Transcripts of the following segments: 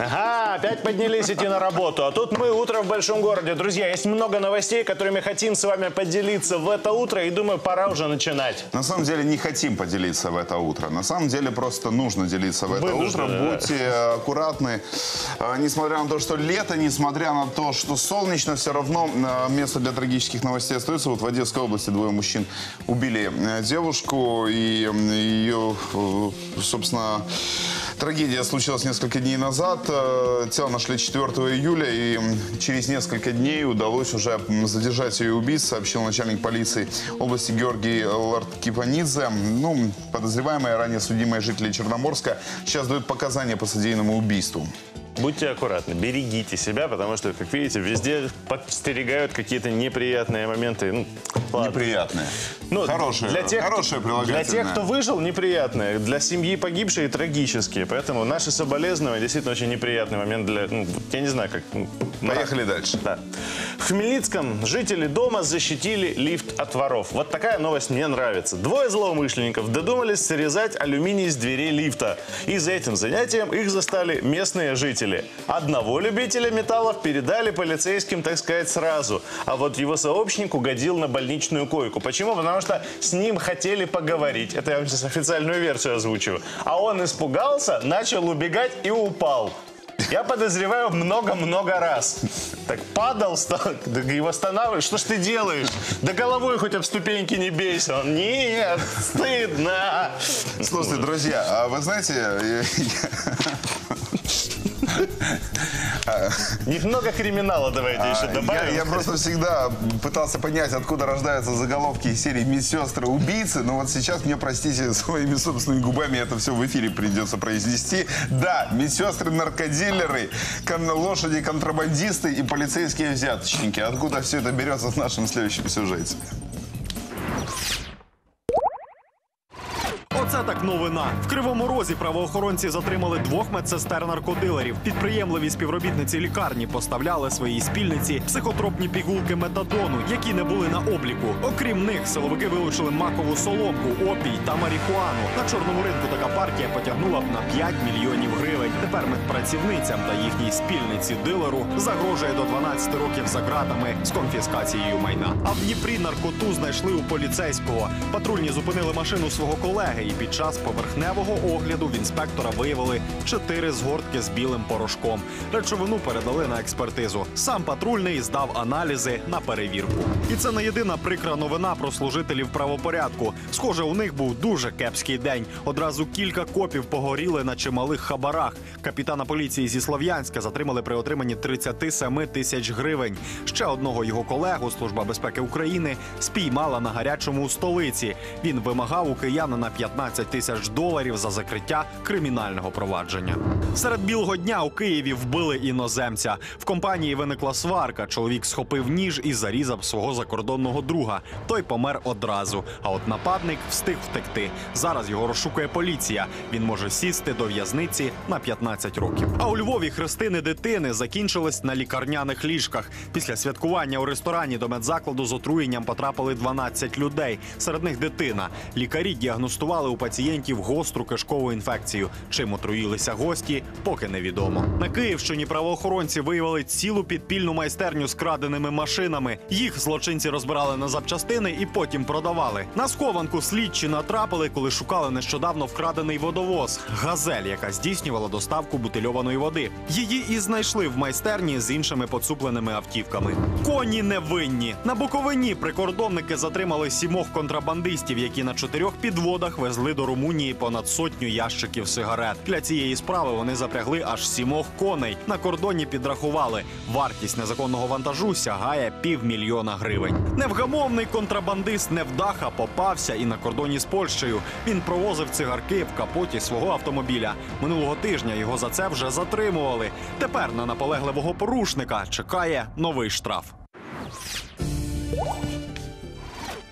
Ага, опять поднялись идти на работу. А тут мы утро в большом городе. Друзья, есть много новостей, которыми хотим с вами поделиться в это утро. И думаю, пора уже начинать. На самом деле не хотим поделиться в это утро. На самом деле просто нужно делиться в это Вынуждены, утро. да. Будьте э, аккуратны. Э, Несмотря на то, что лето, несмотря на то, что солнечно, все равно э, место для трагических новостей остается. Вот в Одесской области двое мужчин убили девушку. И ее, собственно, трагедия случилась несколько дней назад. Э, Тело нашли 4 июля. И через несколько дней удалось уже задержать ее убийц, сообщил начальник полиции области Георгий Ларткипанидзе. Ну, подозреваемые, ранее судимые жители Черноморска, сейчас дают показания по содеянному убийству. Будьте аккуратны, берегите себя, потому что, как видите, везде подстерегают какие-то неприятные моменты. Ну, ладно. Неприятные. Ну, хорошее, для тех, хорошее кто, для тех, кто выжил, неприятные. Для семьи погибшие трагические. Поэтому наши соболезнования действительно очень неприятный момент для... ну, я не знаю, как... ну, Поехали дальше. Да. В Хмельницком жители дома защитили лифт от воров. Вот такая новость мне нравится. Двое злоумышленников додумались срезать алюминий с дверей лифта. И за этим занятием их застали местные жители. Одного любителя металлов передали полицейским, так сказать, сразу. А вот его сообщник угодил на больничную койку. Почему? Потому что с ним хотели поговорить. Это я вам сейчас официальную версию озвучиваю. А он испугался, начал убегать и упал. Я подозреваю много-много раз. Так падал, стал, да и восстанавливаешь. Что ж ты делаешь? Да головой хоть об ступеньки не бейся. Он, нет, стыдно. Слушайте, друзья, а вы знаете, э, Немного криминала давайте еще А, добавим. Я, просто всегда пытался понять, откуда рождаются заголовки из серии «Медсестры убийцы», но вот сейчас мне, простите, своими собственными губами это все в эфире придется произнести. Да, медсестры наркодилеры, кон- лошади-контрабандисты и полицейские взяточники. Откуда все это берется в нашем следующем сюжете? Так новина. В Кривому Розі правоохоронці затримали двох медсестер-наркодилерів. Підприємливі співробітниці лікарні поставляли своїй спільниці психотропні пігулки метадону, які не були на обліку. Окрім них, силовики вилучили макову соломку, опій та марихуану. На чорному ринку така партія потягнула б на 5 мільйонів гривень. Тепер медпрацівницям та їхній спільниці дилеру загрожує до 12 років за ґратами з конфіскацією майна. А в Дніпрі наркоту знайшли у поліцейського. Патрульні зупинили машину свого колеги, і під час поверхневого огляду в інспектора виявили чотири згортки з білим порошком. Речовину передали на експертизу. Сам патрульний здав аналізи на перевірку. І це не єдина прикра новина про служителів правопорядку. Схоже, у них був дуже кепський день. Одразу кілька копів погоріли на чималих хабарах. Капітана поліції зі Слов'янська затримали при отриманні 37 тисяч гривень. Ще одного його колегу Служба безпеки України спіймала на гарячому у столиці. Він вимагав у киянина 15 тисяч доларів за закриття кримінального провадження. Серед білого дня у Києві вбили іноземця. В компанії виникла сварка. Чоловік схопив ніж і зарізав свого закордонного друга. Той помер одразу. А от нападник встиг втекти. Зараз його розшукує поліція. Він може сісти до в'язниці на 15 років. А у Львові хрестини дитини закінчились на лікарняних ліжках. Після святкування у ресторані до медзакладу з отруєнням потрапили 12 людей. Серед них дитина. Лікарі діагностували у пацієнтів гостру кишкову інфекцію. Чим отруїлися гості, поки невідомо. На Київщині правоохоронці виявили цілу підпільну майстерню з краденими машинами. Їх злочинці розбирали на запчастини і потім продавали. На схованку слідчі натрапили, коли шукали нещодавно вкрадений водовоз газель, яка здійснювала доставку бутильованої води. Її і знайшли в майстерні з іншими поцупленими автівками. Коні невинні на Буковині. Прикордонники затримали сімох контрабандистів, які на чотирьох підводах везли до Румунії понад сотню ящиків сигарет. Для цієї справи вони запрягли аж сімох коней. На кордоні підрахували. Вартість незаконного вантажу сягає півмільйона гривень. Невгамовний контрабандист невдаха попався і на кордоні з Польщею. Він провозив цигарки в капоті свого автомобіля. Минулого тижня його за це вже затримували. Тепер на наполегливого порушника чекає новий штраф.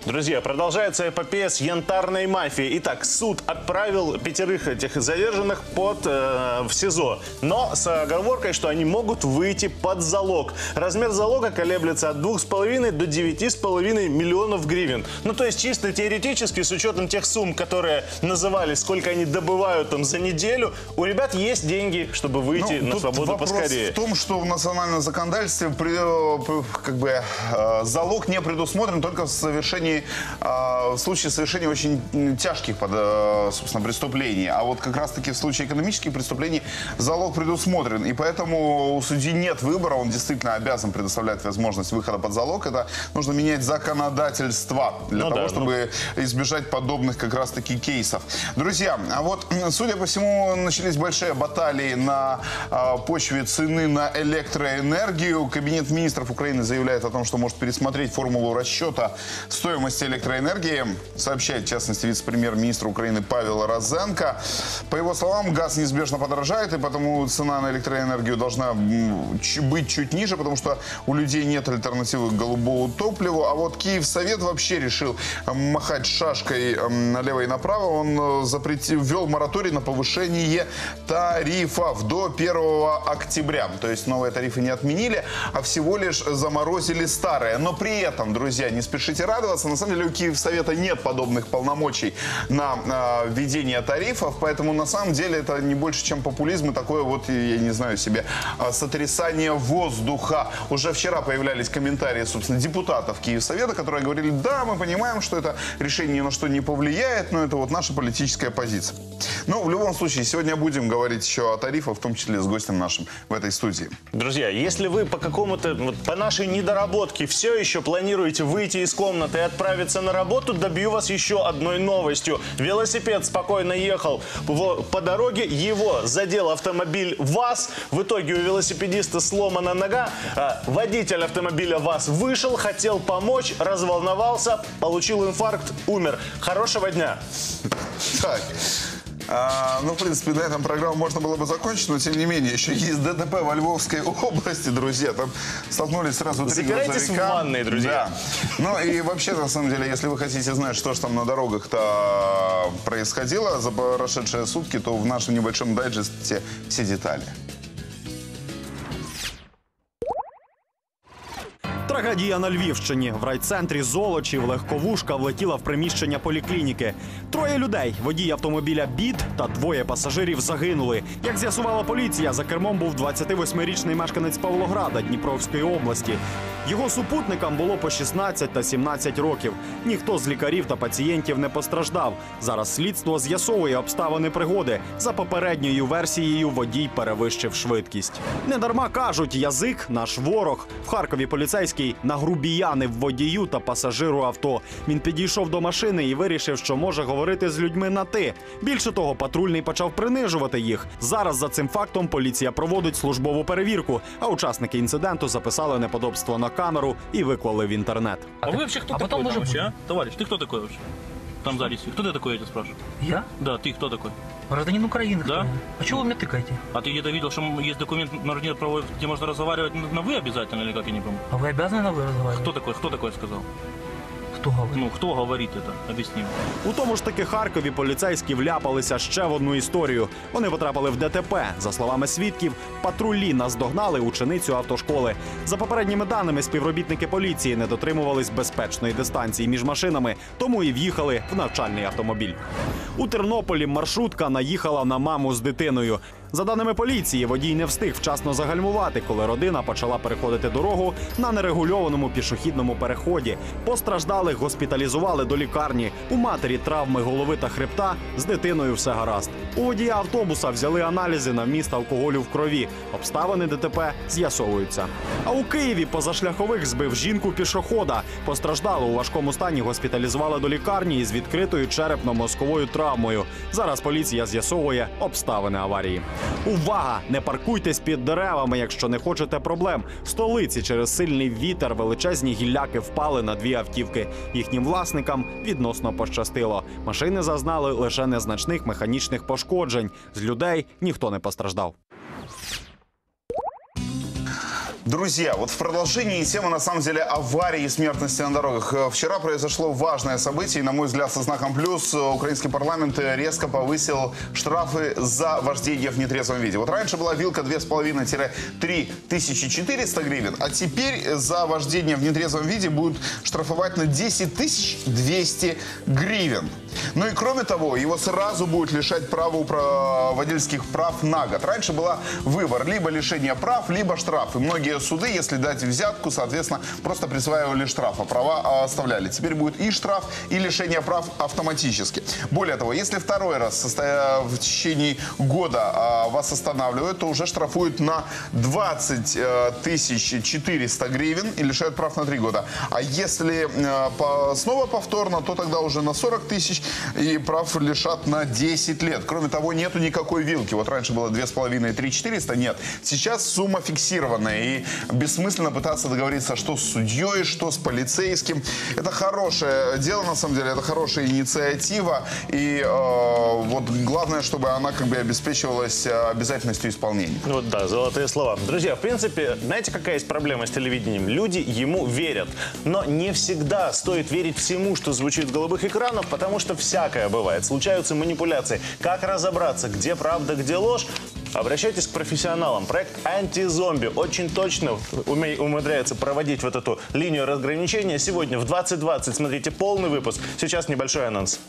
Друзья, продолжается эпопея с янтарной мафией. Итак, суд отправил пятерых этих задержанных под, э, в СИЗО, но с оговоркой, что они могут выйти под залог. Размер залога колеблется от 2,5 до 9,5 миллионов гривен. Ну, то есть чисто теоретически, с учетом тех сумм, которые называли, сколько они добывают там за неделю, у ребят есть деньги, чтобы выйти Ну, на свободу вопрос поскорее. в том, что в национальном законодательстве при- э, как бы э, залог не предусмотрен только в совершении э, в случае совершения очень тяжких под, э, собственно, преступлений. А вот как раз-таки в случае экономических преступлений залог предусмотрен. И поэтому у судьи нет выбора, он действительно обязан предоставлять возможность выхода под залог. Это нужно менять законодательство для Ну того, да, ну. чтобы избежать подобных как раз-таки кейсов. Друзья, а вот, судя по всему, начались большие баталии на а, почве цены на электроэнергию. Кабинет министров Украины заявляет о том, что может пересмотреть формулу расчета стоимости электроэнергии, сообщает, в частности, вице-премьер-министр Украины Павел Розенко. По его словам, газ неизбежно подорожает, и потому цена на электроэнергию должна быть чуть ниже, потому что у людей нет альтернативы голубому топливу. А вот Киев Совет вообще решил махать шашкой налево и направо. Он э, запретил, ввел мораторий на повышение тарифов до 1 октября. То есть новые тарифы не отменили, а всего лишь заморозили старые. Но при этом, друзья, не спешите радоваться. На самом деле у Киев Совета нет подобных полномочий на э, введение тарифов, поэтому на самом деле это не больше, чем популизм и такое вот, я не знаю себе, э, сотрясание воздуха. Уже вчера появлялись комментарии, собственно, депутатов Киевсовета, которые говорили, да, мы понимаем, что это решение ни на что не повлияет, но это вот наша политическая позиция. Но в любом случае, сегодня будем говорить еще о тарифах, в том числе с гостем нашим в этой студии. Друзья, если вы по какому-то, вот по нашей недоработке все еще планируете выйти из комнаты и отправиться на работу, добью вас еще одной новостью. Велосипед спокойно ехал по, дороге, его задел автомобиль ВАЗ. В итоге у велосипедиста сломана нога. А, водитель автомобиля ВАЗ вышел, хотел помочь, разволновался, получил инфаркт, умер. Хорошего дня. Так. А, ну, в принципе, на этом программу можно было бы закончить, но тем не менее, еще есть ДТП во Львовской области, друзья. Там столкнулись сразу три Запирайтесь грузовика. в ванной, друзья. Да. Ну и вообще, на самом деле, если вы хотите знать, что же там на дорогах-то происходило за прошедшие сутки, то в нашем небольшом дайджесте все детали. Трагедія на Львівщині. В райцентрі Золочів легковушка влетіла в приміщення поліклініки. Троє людей, водій автомобіля Біт та двоє пасажирів загинули. Як з'ясувала поліція, за кермом був 28-річний мешканець Павлограда Дніпровської області. Його супутникам було по 16 та 17 років. Ніхто з лікарів та пацієнтів не постраждав. Зараз слідство з'ясовує обставини пригоди. За попередньою версією водій перевищив швидкість. Недарма кажуть, язик наш ворог. В Харкові поліцейський нагрубіянив водію та пасажиру авто. Він підійшов до машини і вирішив, що може говорити з людьми на ти. Більше того, патрульний почав принижувати їх. Зараз за цим фактом поліція проводить службову перевірку, а учасники інциденту записали неподобство на камеру і виклали в інтернет. А, ви взагалі хто а такой потом там уже вообще, а? Товарищ, ты кто такой вообще? Там сзади сидит. Кто ты такой, я тебя спрашиваю? Я? Да, ты кто такой? Гражданин Украины. Да? кто? А чего вы меня тыкаете? А ты где-то видел, что есть документ на родине правовой, где можно разговаривать на вы обязательно, или как я не помню? А вы обязаны на вы разговаривать? Кто такой, кто такой сказал? Кто говорит? Ну, кто говорит это? Объясни. У тому ж таки Харкові поліцейські вляпалися ще в одну історію. Вони потрапили в ДТП. За словами свідків, патрулі наздогнали ученицю автошколи. За попередніми даними, співробітники поліції не дотримувались безпечної дистанції між машинами, тому і в'їхали в навчальний автомобіль. У Тернополі маршрутка наїхала на маму з дитиною. За даними поліції, водій не встиг вчасно загальмувати, коли родина почала переходити дорогу на нерегульованому пішохідному переході. Постраждалих госпіталізували до лікарні. У матері травми голови та хребта з дитиною все гаразд. У водія автобуса взяли аналізи на вміст алкоголю в крові. Обставини ДТП з'ясовуються. А у Києві позашляховик збив жінку пішохода. Постраждало у важкому стані госпіталізували до лікарні із відкритою черепно-мозковою травмою. Зараз поліція з'ясовує обставини аварії. Увага! Не паркуйтесь під деревами, якщо не хочете проблем. В столиці через сильний вітер величезні гілляки впали на дві автівки. Їхнім власникам відносно пощастило. Машини зазнали лише незначних механічних пошкоджень. З людей ніхто не постраждав. Друзья, вот в продолжении темы, на самом деле, аварии и смертности на дорогах. Э, Вчера произошло важное событие, и, на мой взгляд, со знаком плюс. Э, Украинский парламент э, резко повысил штрафы за вождение в нетрезвом виде. Вот раньше была вилка 2,5-3 тысячи 400 гривен, а теперь за вождение в нетрезвом виде будут штрафовать на 10 тысяч 200 гривен. Ну и кроме того, его сразу будет лишать права водительских прав на год. Раньше была выбор, либо лишение прав, либо штраф. И многие суды, если дать взятку, соответственно, просто присваивали штраф, а права а, оставляли. Теперь будет и штраф, и лишение прав автоматически. Более того, если второй раз в течение года а, вас останавливают, то уже штрафуют на 20 э, тысяч 400 гривен и лишают прав на 3 года. А если э, снова повторно, то тогда уже на 40 тысяч и прав лишат на 10 лет. Кроме того, нету никакой вилки. Вот раньше было 2,5 3 400, нет. Сейчас сумма фиксированная и бессмысленно пытаться договориться, что с судьей, что с полицейским. Это хорошее дело, на самом деле, это хорошая инициатива. И э, вот главное, чтобы она как бы обеспечивалась э, обязательностью исполнения. Вот да, золотые слова. Друзья, в принципе, знаете, какая есть проблема с телевидением? Люди ему верят. Но не всегда стоит верить всему, что звучит с голубых экранов, потому что всякое бывает. Случаются манипуляции. Как разобраться, где правда, где ложь? Обращайтесь к профессионалам. Проект «Антизомби» очень точно уме- умудряется проводить вот эту линию разграничения. Сегодня в 20.20 смотрите полный выпуск. Сейчас небольшой анонс.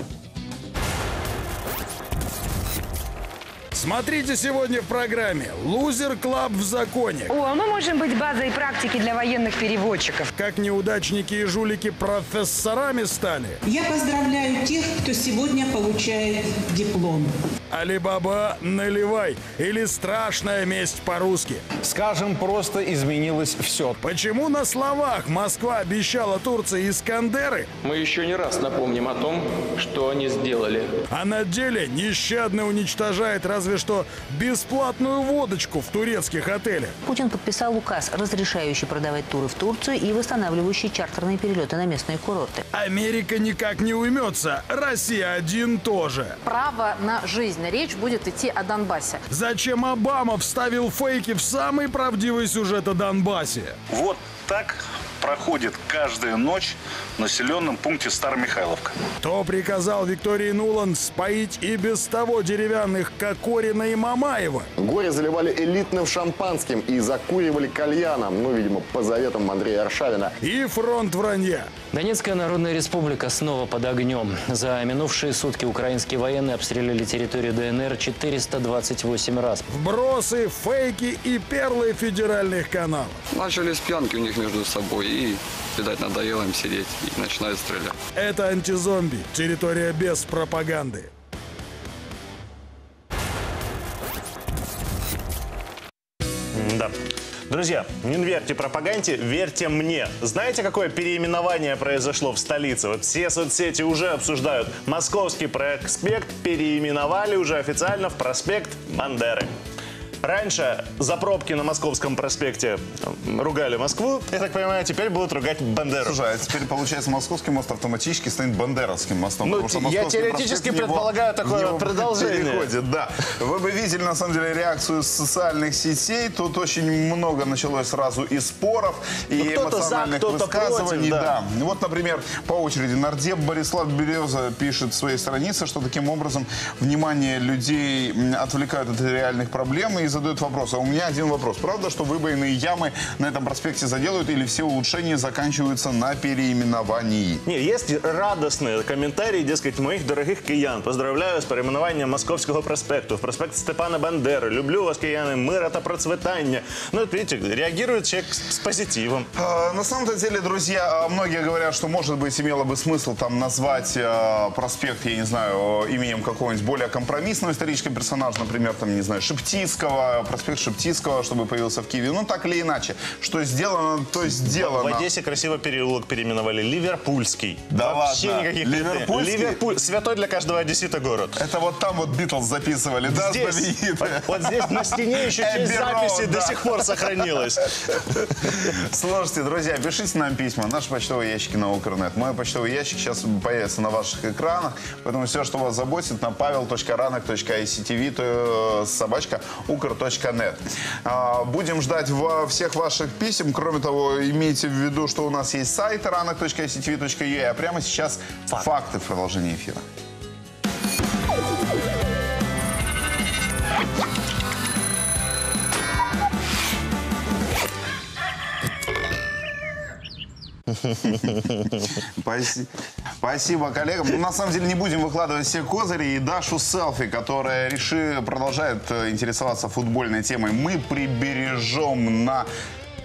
Смотрите сегодня в программе «Loser Club в законе». О, мы можем быть базой практики для военных переводчиков. Как неудачники и жулики профессорами стали. Я поздравляю тех, кто сегодня получает диплом. Алибаба наливай или страшная месть по-русски. Скажем, просто изменилось все. Почему на словах Москва обещала Турции Искандеры, Мы еще не раз напомним о том, что они сделали. а на деле нещадно уничтожает разве что бесплатную водочку в турецких отелях? Путин подписал указ, разрешающий продавать туры в Турцию и восстанавливающий чартерные перелеты на местные курорты. Америка никак не уймется, Россия один тоже. право на жизнь. Речь будет идти о Донбассе. Зачем Обама вставил фейки в самый правдивый сюжет о Донбассе? Вот так проходит каждая ночь в населенном пункте Старомихайловка. Кто приказал Виктории Нулан споить и без того деревянных Кокорина и Мамаева? Горе заливали элитным шампанским и закуривали кальяном, ну, видимо, по заветам Андрея Аршавина. И фронт вранья. Донецкая Народная Республика снова под огнем. За минувшие сутки украинские военные обстреляли территорию ДНР 428 раз. Вбросы, фейки и перлы федеральных каналов. Начали с пьянки у них между собой и, видать, надоело им сидеть и начинают стрелять. Это антизомби. Территория без пропаганды. Да. Друзья, не верьте пропаганде, верьте мне. Знаете, какое переименование произошло в столице? Вот все соцсети уже обсуждают. Московский проспект переименовали уже официально в проспект Бандеры. Раньше за пробки на Московском проспекте ругали Москву, я так понимаю, теперь будут ругать Бандеру. Слушай, а теперь, получается, Московский мост автоматически станет Бандеровским мостом. Ну, потому что я теоретически предполагаю такое продолжение. Переходит, да. Вы бы видели, на самом деле, реакцию социальных сетей. Тут очень много началось сразу и споров, и Ну, за, эмоциональных кто-то высказываний. против, да. да. Вот, например, по очереди нардеп Борислав Береза пишет в своей странице, что таким образом внимание людей отвлекают от реальных проблем и задают вопрос. А у меня один вопрос. Правда, что выбоины и ямы на этом проспекте заделают или все улучшения заканчиваются на переименовании? Не, есть радостные комментарии, дескать, моих дорогих киян. Поздравляю с перейменуванням Московського проспекту в проспект Степана Бандери. Люблю вас, кияни, мира та процветання. Ну, вот видите, реагирует человек с, с позитивом. А, На самом-то деле, друзья, а, многие говорят, что, может быть, имело бы смысл там назвать а, проспект, я не знаю, именем какого-нибудь более компромиссного исторического персонажа, например, там, не знаю, Шептицкого, проспект Шептицкого, чтобы появился в Киеве. Ну, так или иначе, что сделано, то сделано. В Одессе красиво переулок переименовали. Ливерпульский. Да Вообще ладно? никаких Ливерпульский? Ливерпуль. Святой для каждого одессита город. Это вот там вот Битлз записывали, да, Здесь, знаменитые? вот, вот здесь на стене еще часть записи до да. сих пор сохранилась. Слушайте, друзья, пишите нам письма. Наши почтовые ящики на Укрнет. Мой почтовый ящик сейчас появится на ваших экранах. Поэтому все, что вас заботит, на pavel.ranak.ictv, то э, собачка Укрнет. viber.net. А, Будем ждать всех ваших писем. Кроме того, имейте в виду, что у нас есть сайт ранок.ictv.ua. А прямо сейчас факты в продолжении эфира. Спасибо коллегам. Ну, на самом деле не будем выкладывать все козыри. И Дашу селфи, которая реши, продолжает э, интересоваться футбольной темой, мы прибережем на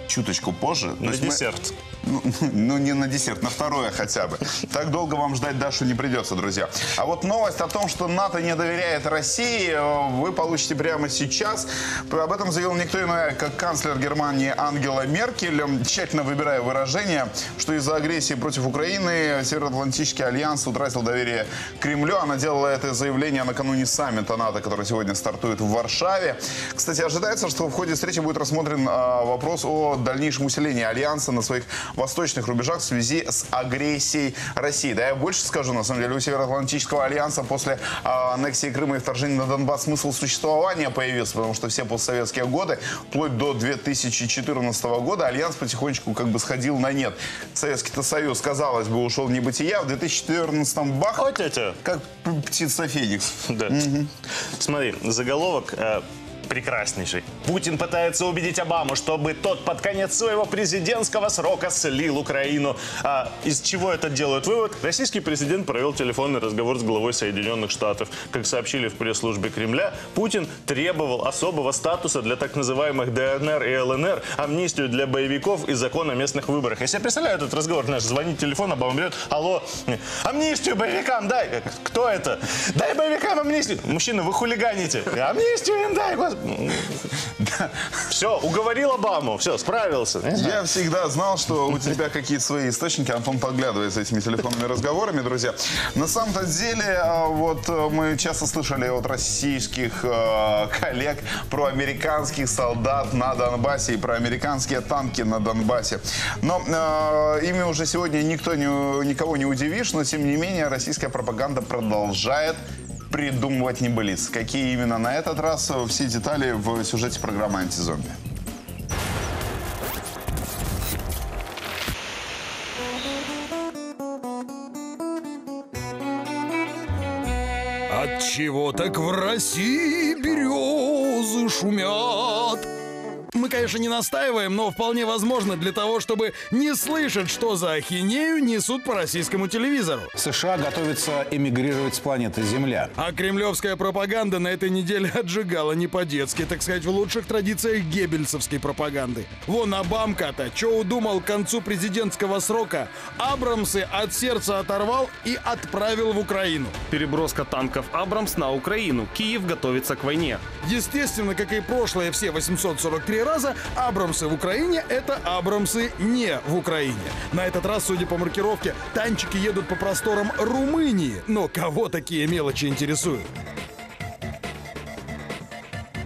чуточку позже. На есть мы- десерт. Ну, ну, не на десерт, на второе хотя бы. Так долго вам ждать Дашу не придется, друзья. А вот новость о том, что НАТО не доверяет России, э, вы получите прямо сейчас. Об этом заявил никто иной, как канцлер Германии Ангела Меркель, тщательно выбирая выражение, что из-за агрессии против Украины Североатлантический альянс утратил доверие Кремлю. Она делала это заявление накануне саммита НАТО, который сегодня стартует в Варшаве. Кстати, ожидается, что в ходе встречи будет рассмотрен а, вопрос о дальнейшем усилении альянса на своих восточных рубежах в связи с агрессией России. Да, я больше скажу, на самом деле, у Североатлантического альянса после а, аннексии Крыма и вторжения на Донбасс смысл существования появился, потому что все постсоветские годы, вплоть до 2014 года, альянс потихонечку как бы сходил на нет. Советский-то Союз, казалось бы, ушел в небытия. В 2014 бах, О, тетя. как птица Феникс. Да. Смотри, заголовок э, прекраснейший. Путин пытается убедить Обаму, чтобы тот под конец своего президентского срока слил Украину. А из чего это делают вывод? Российский президент провел телефонный разговор с главой Соединенных Штатов. Как сообщили в пресс-службе Кремля, Путин требовал особого статуса для так называемых ДНР и ЛНР, амнистию для боевиков и закон о местных выборах. Я себе представляю этот разговор, знаешь, звонит телефон, Обама берет, алло, амнистию боевикам дай. Кто это? Дай боевикам амнистию. Мужчина, вы хулиганите. Амнистию им дай, господи. Все, уговорил Обаму, все, справился. Я всегда знал, что у тебя какие-то свои источники. Антон подглядывает за этими телефонными разговорами, друзья. На самом-то деле, а, вот э, мы часто слышали от российских э, коллег про американских солдат на Донбассе и про американские танки на Донбассе. Но э, ими уже сегодня никто никого не удивишь, но тем не менее российская пропаганда продолжает придумывать небылицы. Какие именно на этот раз, э, все детали в сюжете программы «Антизомби». От чего так в России березы шумят? Мы, конечно, не настаиваем, но вполне возможно для того, чтобы не слышать, что за ахинею несут по российскому телевизору. США готовится эмигрировать с планеты Земля. А кремлевская пропаганда на этой неделе отжигала не по-детски, так сказать, в лучших традициях геббельсовской пропаганды. Вон Обамка-то, что удумал к концу президентского срока, Абрамсы от сердца оторвал и отправил в Украину. Переброска танков «Абрамс» на Украину. Киев готовится к войне. Естественно, как и прошлые все 843 раза, Абрамсы в Украине — это Абрамсы не в Украине. На этот раз, судя по маркировке, танчики едут по просторам Румынии. Но кого такие мелочи интересуют?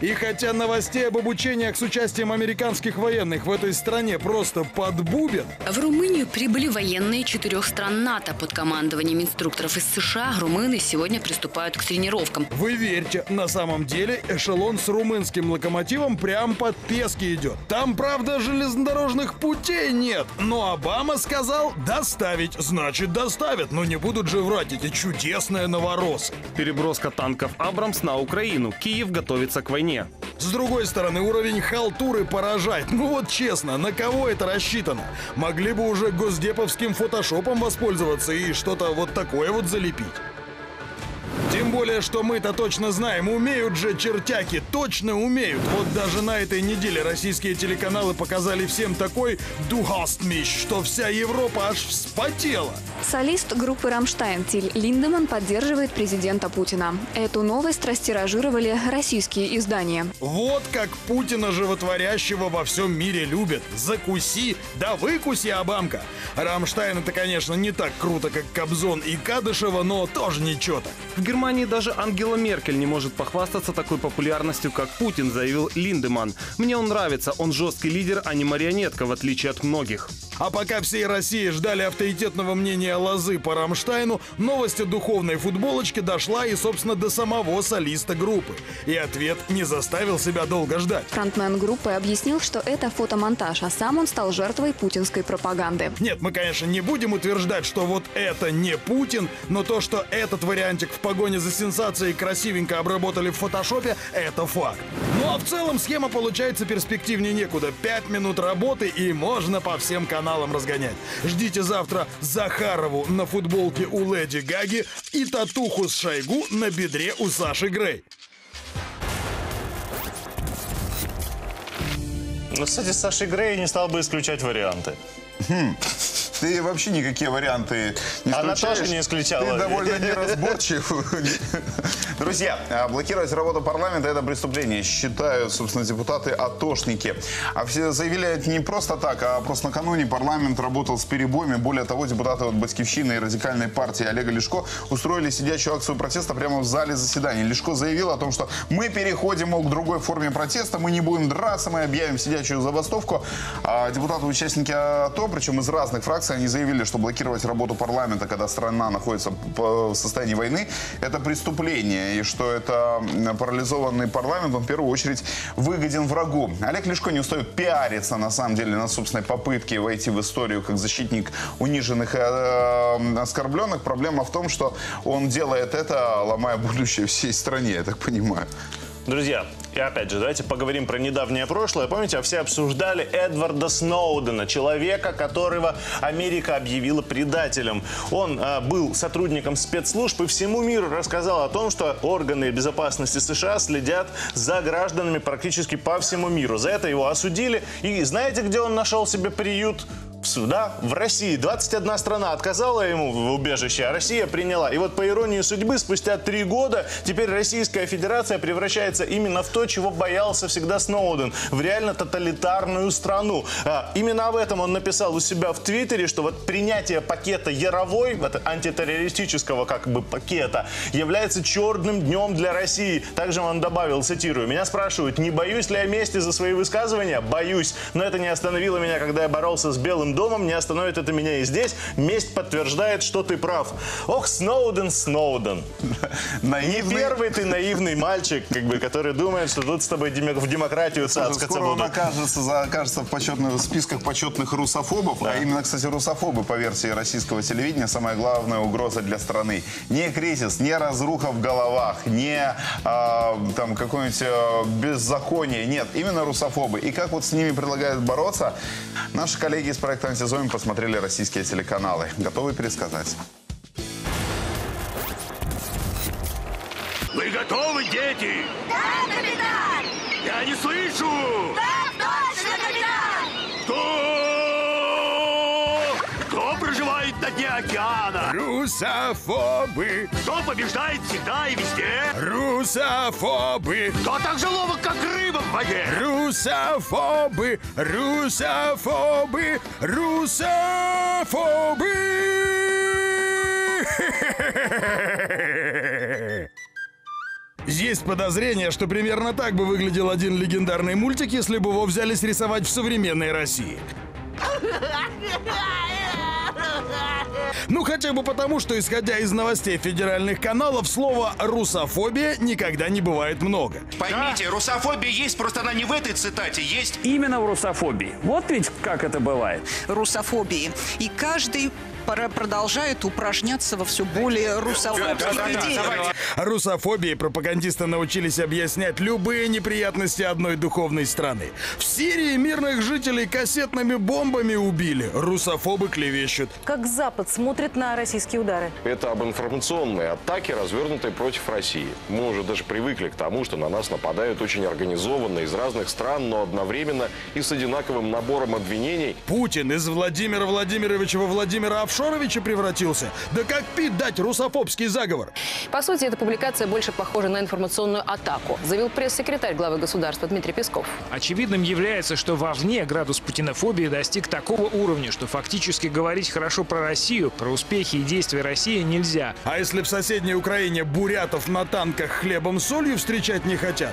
И хотя новостей об обучениях с участием американских военных в этой стране просто подбубен, В Румынию прибыли военные четырех стран НАТО. Под командованием инструкторов из США румыны сегодня приступают к тренировкам. Вы верьте, на самом деле эшелон с румынским локомотивом прям под Пески идет. Там, правда, железнодорожных путей нет, но Обама сказал доставить, значит доставят, но не будут же врать эти чудесные новороссы. Переброска танков «Абрамс» на Украину. Киев готовится к войне. С другой стороны, уровень халтуры поражает. Ну вот честно, на кого это рассчитано? Могли бы уже госдеповским фотошопом воспользоваться и что-то вот такое вот залепить. Тем более, что мы-то точно знаем, умеют же чертяки, точно умеют. Вот даже на этой неделе российские телеканалы показали всем такой «Du hast mich», что вся Европа аж вспотела. Солист группы «Рамштайн» Тиль Линдеман поддерживает президента Путина. Эту новость растиражировали российские издания. Вот как Путина животворящего во всем мире любят. Закуси, да выкуси, Обамка. Рамштайн это, конечно, не так круто, как Кобзон и Кадышева, но тоже ничего так. Германии даже Ангела Меркель не может похвастаться такой популярностью, как Путин, заявил Линдеман. Мне он нравится, он жесткий лидер, а не марионетка, в отличие от многих. А пока всей России ждали авторитетного мнения Лозы по Рамштайну, новость о духовной футболочке дошла и, собственно, до самого солиста группы. И ответ не заставил себя долго ждать. Фронтмен группы объяснил, что это фотомонтаж, а сам он стал жертвой путинской пропаганды. Нет, мы, конечно, не будем утверждать, что вот это не Путин, но то, что этот вариантик в погоне за сенсацией красивенько обработали в фотошопе, это факт. Ну а в целом схема получается перспективнее некуда. Пять минут работы и можно по всем каналам разгонять. Ждите завтра Захарову на футболке у Леди Гаги и татуху с Шойгу на бедре у Саши Грей. Ну, кстати, с Сашей Грей не стал бы исключать варианты. Хм. Ты вообще никакие варианты не Она исключаешь. тоже не исключала. Ты довольно неразборчив. Друзья, а, блокировать работу парламента – это преступление, считают, собственно, депутаты-атошники. А все заявили это не просто так, а просто накануне парламент работал с перебоями. Более того, депутаты от Батькивщины и радикальной партии Олега Лешко устроили сидячую акцию протеста прямо в зале заседаний. Лешко заявил о том, что мы переходим мол, к другой форме протеста, мы не будем драться, мы объявим сидячую забастовку. А депутаты-участники АТО, причем из разных фракций, они заявили, что блокировать работу парламента, когда страна находится в состоянии войны, это преступление. И что это парализованный парламент, он в первую очередь выгоден врагу. Олег Лешко не устает пиариться, на самом деле, на собственной попытке войти в историю как защитник униженных и э, оскорбленных. Проблема в том, что он делает это, ломая будущее всей стране, я так понимаю. Друзья, и опять же, давайте поговорим про недавнее прошлое. Помните, все обсуждали Эдварда Сноудена, человека, которого Америка объявила предателем. Он э, был сотрудником спецслужб и всему миру рассказал о том, что органы безопасности США следят за гражданами практически по всему миру. За это его осудили. И знаете, где он нашел себе приют? Да, в России 21 страна отказала ему в убежище, а Россия приняла. И вот по иронии судьбы, спустя три года теперь Российская Федерация превращается именно в то, чего боялся всегда Сноуден, в реально тоталитарную страну. А, именно об этом он написал у себя в Твиттере, что вот принятие пакета Яровой, вот, антитеррористического как бы пакета, является черным днем для России. Также он добавил, цитирую, «Меня спрашивают, не боюсь ли я мести за свои высказывания? Боюсь. Но это не остановило меня, когда я боролся с Белым домом, не остановит это меня и здесь. Месть подтверждает, что ты прав. Ох, Сноуден, Сноуден. Не первый ты наивный мальчик, как бы, который думает, что тут с тобой в демократию цацкаться Скоро он окажется, окажется в, почетных, в списках почетных русофобов. А именно, кстати, русофобы, по версии российского телевидения, самая главная угроза для страны. Не кризис, не разруха в головах, не а, там какое-нибудь а, беззаконие. Нет, именно русофобы. И как вот с ними предлагают бороться, наши коллеги из проекта «Антизоми» посмотрели российские телеканалы. Готовы пересказать? Вы готовы, дети? Да, капитан! Я не слышу! Так на дне океана? Русофобы! Кто побеждает всегда и везде? Русофобы! Кто так же ловок, как рыба в воде? Русофобы! Русофобы! Русофобы! Есть подозрение, что примерно так бы выглядел один легендарный мультик, если бы его взялись рисовать в современной России. Ну, хотя бы потому, что, исходя из новостей федеральных каналов, слова «русофобия» никогда не бывает много. Поймите, русофобия есть, просто она не в этой цитате, есть... Именно в русофобии. Вот ведь как это бывает. русофобии. И каждый продолжает упражняться во все более русофобских идеях. Русофобии пропагандисты научились объяснять любые неприятности одной духовной страны. В Сирии мирных жителей кассетными бомбами убили. Русофобы клевещут. Как Запад смотрит на российские удары? Это об информационной атаке, развернутой против России. Мы уже даже привыкли к тому, что на нас нападают очень организованно из разных стран, но одновременно и с одинаковым набором обвинений. Путин из Владимира Владимировича во Владимира офшор Шоровича превратился? Да как пить дать русофобский заговор? По сути, эта публикация больше похожа на информационную атаку, заявил пресс-секретарь главы государства Дмитрий Песков. Очевидным является, что вовне градус путинофобии достиг такого уровня, что фактически говорить хорошо про Россию, про успехи и действия России нельзя. А если в соседней Украине бурятов на танках хлебом солью встречать не хотят?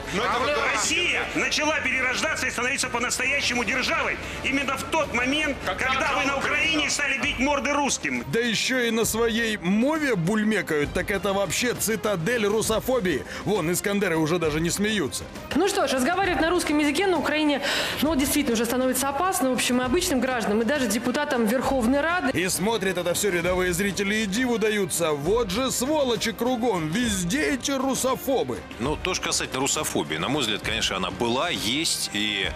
Россия начала перерождаться и становиться по-настоящему державой именно в тот момент, когда вы на Украине стали бить морды русским. Да еще и на своей мове бульмекают, так это вообще цитадель русофобии. Вон, Искандеры уже даже не смеются. Ну что ж, разговаривать на русском языке на Украине, ну, действительно, уже становится опасно. В общем, и обычным гражданам, и даже депутатам Верховной Рады. И смотрят это все рядовые зрители и диву даются. Вот же сволочи кругом, везде эти русофобы. Ну, то, что касательно русофобии, на мой взгляд, конечно, она была, есть и,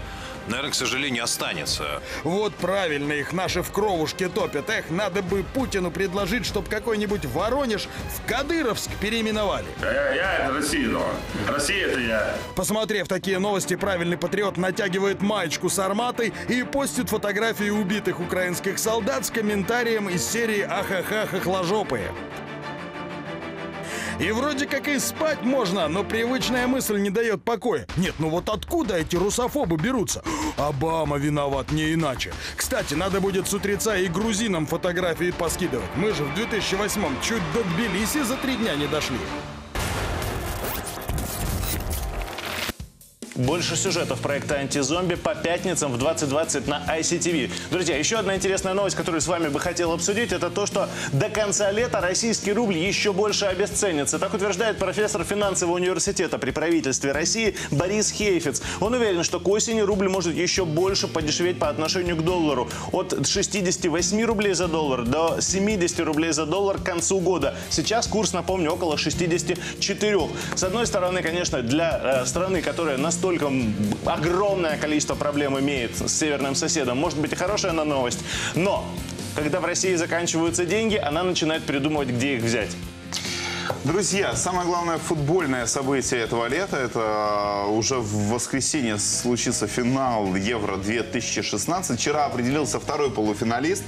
наверное, к сожалению, останется. Вот правильно их наши в кровушке топят. Эх, надо бы Путину предложить, чтобы какой-нибудь Воронеж в Кадыровск переименовали. Я, я это Россия, но Россия это я. Посмотрев такие новости, правильный патриот натягивает маечку с арматой и постит фотографии убитых украинских солдат с комментарием из серии «Ахаха, хохложопые». И вроде как и спать можно, но привычная мысль не дает покоя. Нет, ну вот откуда эти русофобы берутся? Обама виноват, не иначе. Кстати, надо будет с утреца и грузинам фотографии поскидывать. Мы же в 2008-м чуть до Тбилиси за три дня не дошли. Больше сюжетов проекта «Антизомби» по пятницам в 2020 на ICTV. Друзья, еще одна интересная новость, которую с вами бы хотел обсудить, это то, что до конца лета российский рубль еще больше обесценится. Так утверждает профессор финансового университета при правительстве России Борис Хейфиц. Он уверен, что к осени рубль может еще больше подешеветь по отношению к доллару. От 68 рублей за доллар до 70 рублей за доллар к концу года. Сейчас курс, напомню, около 64. С одной стороны, конечно, для э, страны, которая настолько огромное количество проблем имеет с северным соседом, может быть и хорошая на новость. Но когда в России заканчиваются деньги, она начинает придумывать, где их взять. Друзья, самое главное футбольное событие этого лета, это уже в воскресенье случится финал Евро-2016. Вчера определился второй полуфиналист.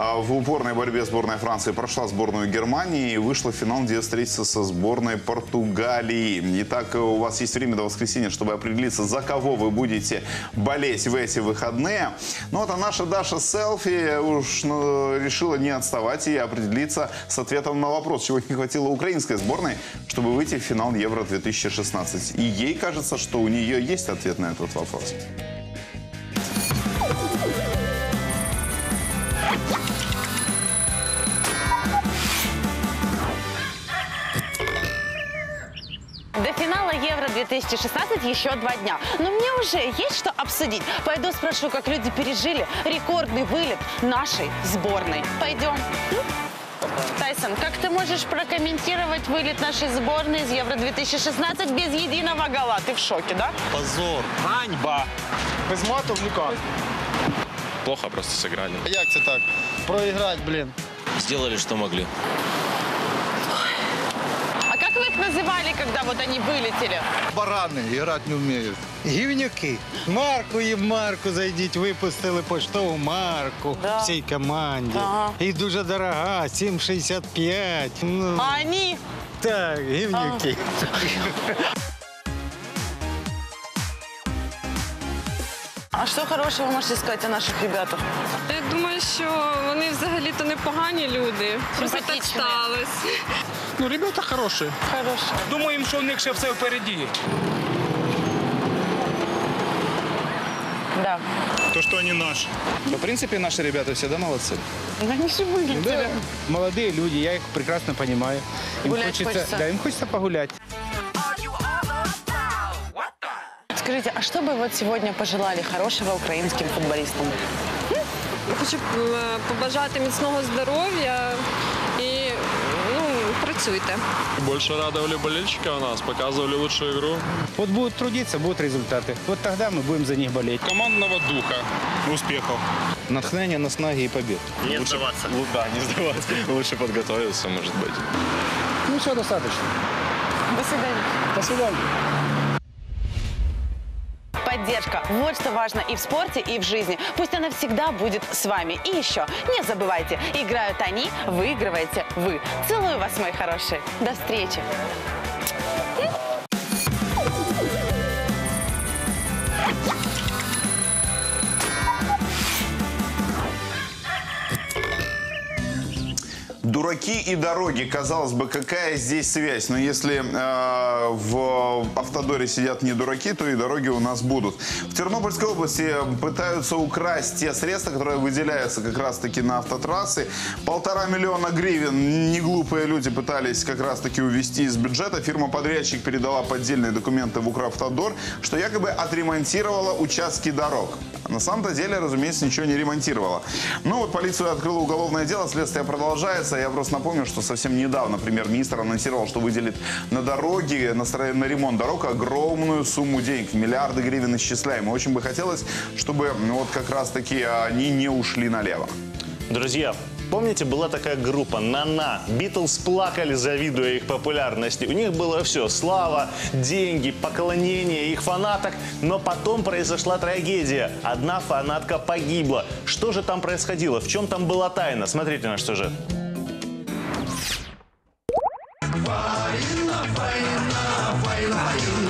А, В упорной борьбе сборная Франции прошла сборную Германии и вышла в финал, где встретится со сборной Португалии. Итак, у вас есть время до воскресенья, чтобы определиться, за кого вы будете болеть в эти выходные. Ну вот, а наша Даша Селфи уж ну, решила не отставать и определиться с ответом на вопрос, чего не хватило украинской сборной, чтобы выйти в финал Евро-2016. И ей кажется, что у нее есть ответ на этот вопрос. До финала Евро-2016 еще два дня. Но мне уже есть что обсудить. Пойду спрошу, как люди пережили рекордный вылет нашей сборной. Пойдем. Тайсон, как ты можешь прокомментировать вылет нашей сборной из Евро-2016 без единого гола? Ты в шоке, да? Позор. Ганьба. Без мату никак. Плохо просто сыграли. Як це так? Проіграти, блін. Сделали, что могли А как вы их называли, когда вот они вылетели? Барани грати не вміють. Гівнюки. Марку їм марку зайдіть, випустили поштову марку Да. всій команді. Ага. І дуже дорога, 7,65. Ну, А они? так, гівнюки. А что хорошего вы можете сказать о наших ребятах? Я думаю, що вони взагалі-то непогані люди. Просто так Симпатичні. сталося. Ну, ребята хороші. Хорошие. Думаємо, що у них ще все впереді. Да. То, что они наши. В принципе, наши ребята всегда молодцы. Они же вылетели. Да, молодые люди, я их прекрасно понимаю. Им Гулять хочется, хочется. Да, им хочется погулять. Скажите, а что бы вот сегодня пожелали хорошего украинским футболистам? Хочу е, побажати міцного здоров'я і ну, працюйте. Больше радовали болельщика у нас, показывали лучшую игру. Вот будут трудиться, будут результаты. Вот тогда мы будем за них болеть. Командного духа, успехов. Натхнение, наснаги и побед. Не сдаваться. Да, не сдаваться. Лучше подготовиться, может быть. Ну, все достаточно. До свидания. До свидания. Поддержка. Вот что важно и в спорте, и в жизни. Пусть она всегда будет с вами. И еще, не забывайте, играют они, выигрываете вы. Целую вас, мои хорошие. До встречи. Дураки и дороги. Казалось бы, какая здесь связь? Но если э, в автодоре сидят не дураки, то и дороги у нас будут. В Тернопольской области пытаются украсть те средства, которые выделяются как раз-таки на автотрассы. Полтора миллиона гривен неглупые люди пытались как раз-таки увести из бюджета. Фирма-подрядчик передала поддельные документы в Укравтодор, что якобы отремонтировала участки дорог. На самом-то деле, разумеется, ничего не ремонтировала. Ну вот полиция открыла уголовное дело, следствие продолжается. Я просто напомню, что совсем недавно премьер-министр анонсировал, что выделит на дороги, на, на ремонт дорог огромную сумму денег. Миллиарды гривен исчисляем. Очень бы хотелось, чтобы вот как раз-таки они не ушли налево. Друзья, помните, была такая группа «Нана». Битлз плакали, завидуя их популярности. У них было все – слава, деньги, поклонение их фанаток. Но потом произошла трагедия. Одна фанатка погибла. Что же там происходило? В чем там была тайна? Смотрите наш сюжет.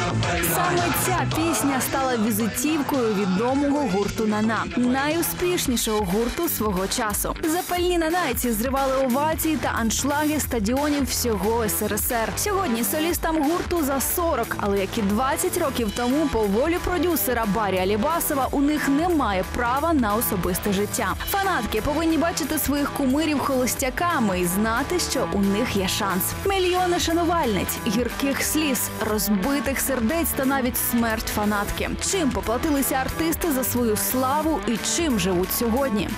Саме ця пісня стала візитівкою відомого гурту Нана, найуспішнішого гурту свого часу. Запальні нанайці зривали овації та аншлаги стадіонів всього СРСР. Сьогодні солістам гурту за 40, але як і 20 років тому, по волі продюсера Барі Алібасова, у них немає права на особисте життя. Фанатки повинні бачити своїх кумирів холостяками і знати, що у них є шанс. Мільйони шанувальниць, гірких сліз, розбитих сердець та навіть смерть фанатки. Чим поплатилися артисти за свою славу і чим живуть сьогодні?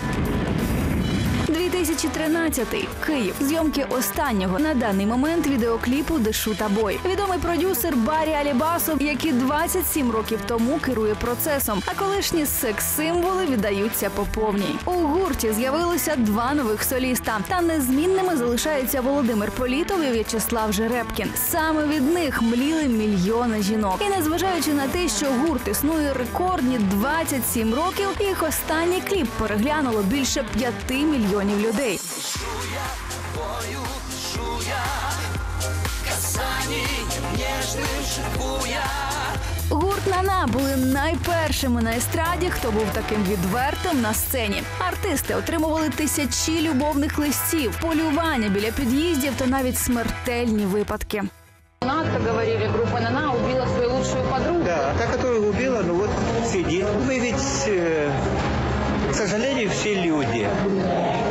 2013 Київ. Зйомки останнього на даний момент відеокліпу Дишу та бой. Відомий продюсер Барі Алібасов, який 27 років тому керує процесом. А колишні секс-символи віддаються по повній. У гурті з'явилося два нових соліста. Та незмінними залишаються Володимир Політов і В'ячеслав Жеребкін. Саме від них мліли мільйони жінок. І незважаючи на те, що гурт існує рекордні 27 років, їх останній кліп переглянуло більше 5 мільйонів людей. Гурт Нана були найпершими на естраді, хто був таким відвертим на сцені. Артисти отримували тисячі любовних листів, полювання біля під'їздів та навіть смертельні випадки. Как говорили, группа Нана убила свою лучшую подругу. Да, та, которая убила, ну вот сидит. Мы ведь, э, к сожалению, все люди.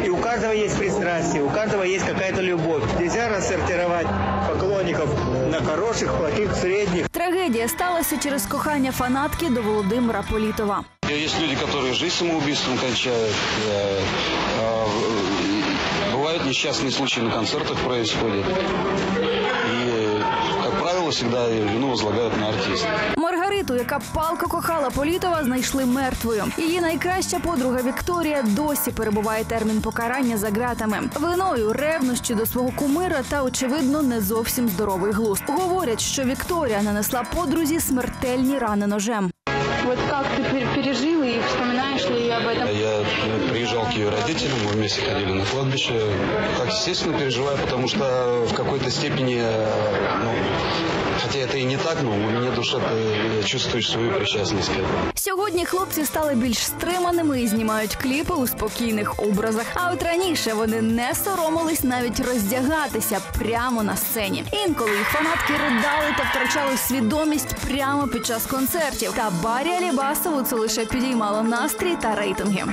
И у каждого есть пристрастие, у каждого есть какая-то любовь. Нельзя рассортировать поклонников на хороших, плохих, средних. Трагедія сталася через кохання фанатки до Володимира Політова. Есть люди, которые жизнь самоубийством кончают. э, в- Бывают несчастные случаи на концертах происходят. И, как правило, всегда вину возлагают на артиста. Маргариту, яка палко кохала Політова, знайшли мертвою. Її найкраща подруга Вікторія досі перебуває термін покарання за ґратами. Виною ревнощі до свого кумира та, очевидно, не зовсім здоровий глузд. Говорять, що Вікторія нанесла подрузі смертельні рани ножем. Вот как ты пер- пережил и вспоминаешь ли об этом? Я э, приезжал к ее родителям, мы вместе ходили на кладбище. Как естественно переживаю, потому что в какой-то степени, э, ну, хотя это и не так, но у меня душа э, чувствует свою причастность к этому. Сьогодні хлопці стали більш стриманими і знімають кліпи у спокійних образах. А от раніше вони не соромились навіть роздягатися прямо на сцені. Інколи їх фанатки ридали та втрачали свідомість прямо під час концертів. Та Барі Алібасову це лише підіймало настрій та рейтинги.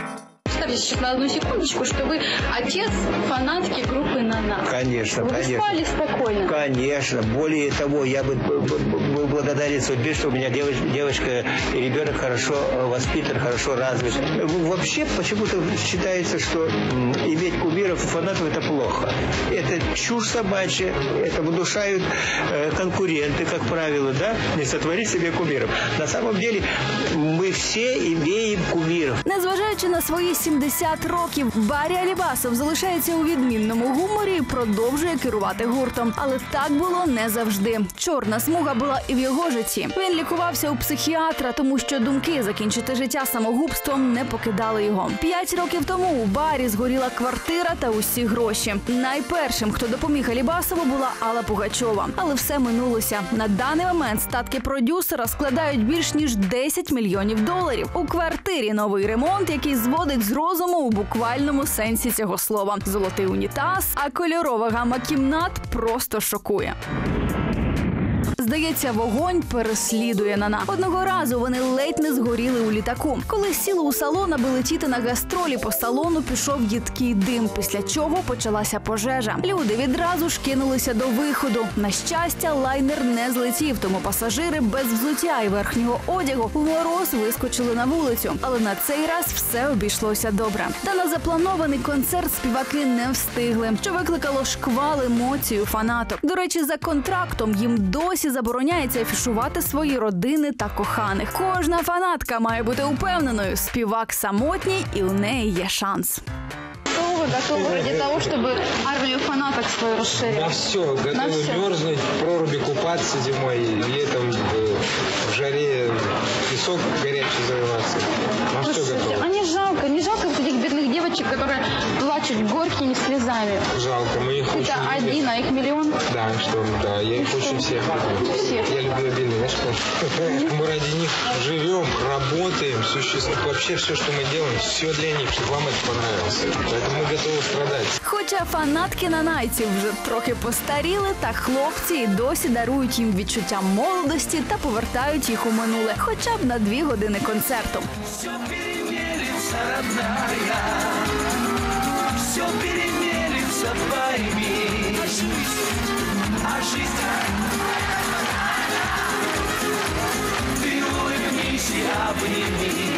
Представьте сейчас на одну секундочку, что вы отец фанатки группы Нана. Конечно, Вы конечно. спали спокойно. Конечно. Более того, я бы был благодарен судьбе, что у меня девоч- девочка и ребенок хорошо э, воспитан, хорошо развит. Вообще почему-то считается, что иметь кумиров и фанатов это плохо. Это чушь собачья, это внушают э, конкуренты, как правило, да, не сотворить себе кумиров. На самом деле мы все имеем кумиров. Незважаючи на свої 17 70 років Барі Алібасов залишається у відмінному гуморі і продовжує керувати гуртом. Але так було не завжди. Чорна смуга була і в його житті. Він лікувався у психіатра, тому що думки закінчити життя самогубством не покидали його. П'ять років тому у барі згоріла квартира та усі гроші. Найпершим, хто допоміг Алібасову, була Алла Пугачова. Але все минулося. На даний момент статки продюсера складають більш ніж 10 мільйонів доларів. У квартирі новий ремонт, який зводить з розуму у буквальному сенсі цього слова. Золотий унітаз, а кольорова гама кімнат просто шокує. Здається, вогонь переслідує Нана. Одного разу вони ледь не згоріли у літаку. Коли сіли у салон, аби летіти на гастролі, по салону пішов їдкий дим, після чого почалася пожежа. Люди відразу ж кинулися до виходу. На щастя, лайнер не злетів, тому пасажири без взуття і верхнього одягу в мороз вискочили на вулицю. Але на цей раз все обійшлося добре. Та на запланований концерт співаки не встигли, що викликало шквал емоцій у фанаток. До речі, за контрактом їм досі забороняється афішувати свої родини та коханих. Кожна фанатка має бути упевненою. Співак самотній, і у неї є шанс. Что вы готовы ради того, чтобы армию фанаток свою расширить? На все, готовы всё. мерзнуть, в проруби купаться зимой, и летом э, в жаре песок горячий зарываться. На все Слушайте, готовы. а не жалко, не жалко вот этих бедных девочек, которые плачут горькими слезами. Жалко, мы их Это очень любим. один, а их миллион. Да, что, да, я их очень всех люблю. Всех. Я люблю обильно, знаешь, как? Мы ради них живем, работаем, существуем. Вообще все, что мы делаем, все для них, чтобы вам это понравилось. Поэтому мы готовы страдать. Хоча фанатки нанайців вже трохи постаріли, та хлопці і досі дарують їм відчуття молодості та повертають їх у минуле, хоча б на дві години концерту. Перемелится, родная. Все перемелится, пойми. А жизнь, а жизнь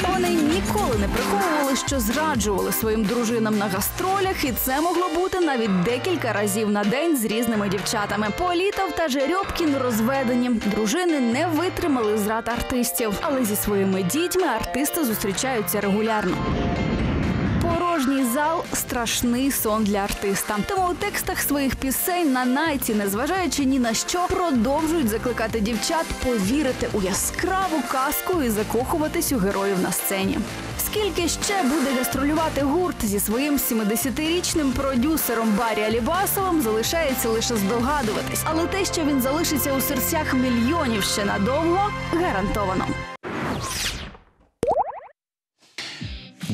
Вони ніколи не приховували, що зраджували своїм дружинам на гастролях, і це могло бути навіть декілька разів на день з різними дівчатами. Політов та Жерьобкін розведені. Дружини не витримали зрад артистів, але зі своїми дітьми артисти зустрічаються регулярно. Порожній зал страшний сон для артиста. Тому у текстах своїх пісень на найці, незважаючи ні на що, продовжують закликати дівчат повірити у яскраву казку і закохуватись у героїв на сцені. Скільки ще буде гастролювати гурт зі своїм 70-річним продюсером Барі Алібасовим, залишається лише здогадуватись. Але те, що він залишиться у серцях мільйонів ще надовго, гарантовано.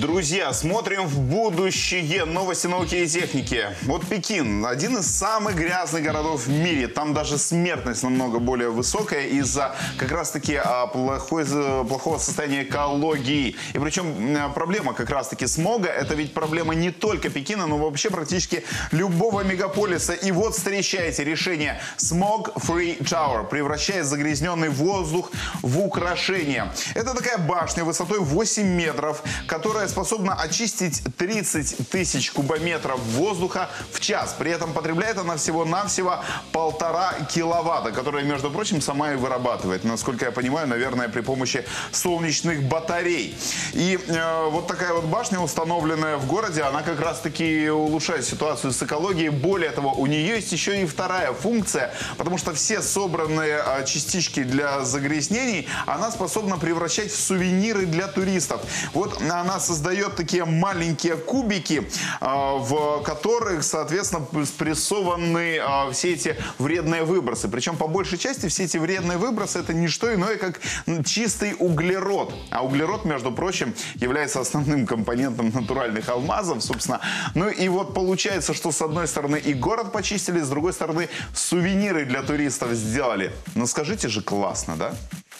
Друзья, смотрим в будущее. Новости науки и техники. Вот Пекин, один из самых грязных городов в мире. Там даже смертность намного более высокая из-за как раз-таки а, плохой, плохого состояния экологии. И причем проблема как раз-таки смога, это ведь проблема не только Пекина, но вообще практически любого мегаполиса. И вот встречайте решение Smog Free Tower. Превращает загрязненный воздух в украшение. Это такая башня высотой 8 метров, которая способна очистить 30 тысяч кубометров воздуха в час. При этом потребляет она всего-навсего полтора киловатта, которые, между прочим, сама и вырабатывает. Насколько я понимаю, наверное, при помощи солнечных батарей. И э, вот такая вот башня, установленная в городе, она как раз-таки улучшает ситуацию с экологией. Более того, у нее есть еще и вторая функция, потому что все собранные э, частички для загрязнений она способна превращать в сувениры для туристов. Вот она создает такие маленькие кубики, э, в которых, соответственно, спрессованы э, все эти вредные выбросы. Причем по большей части все эти вредные выбросы это не что иное, как чистый углерод. А углерод, между прочим, является основным компонентом натуральных алмазов, собственно. Ну и вот получается, что с одной стороны и город почистили, с другой стороны сувениры для туристов сделали. Ну скажите же, классно, да?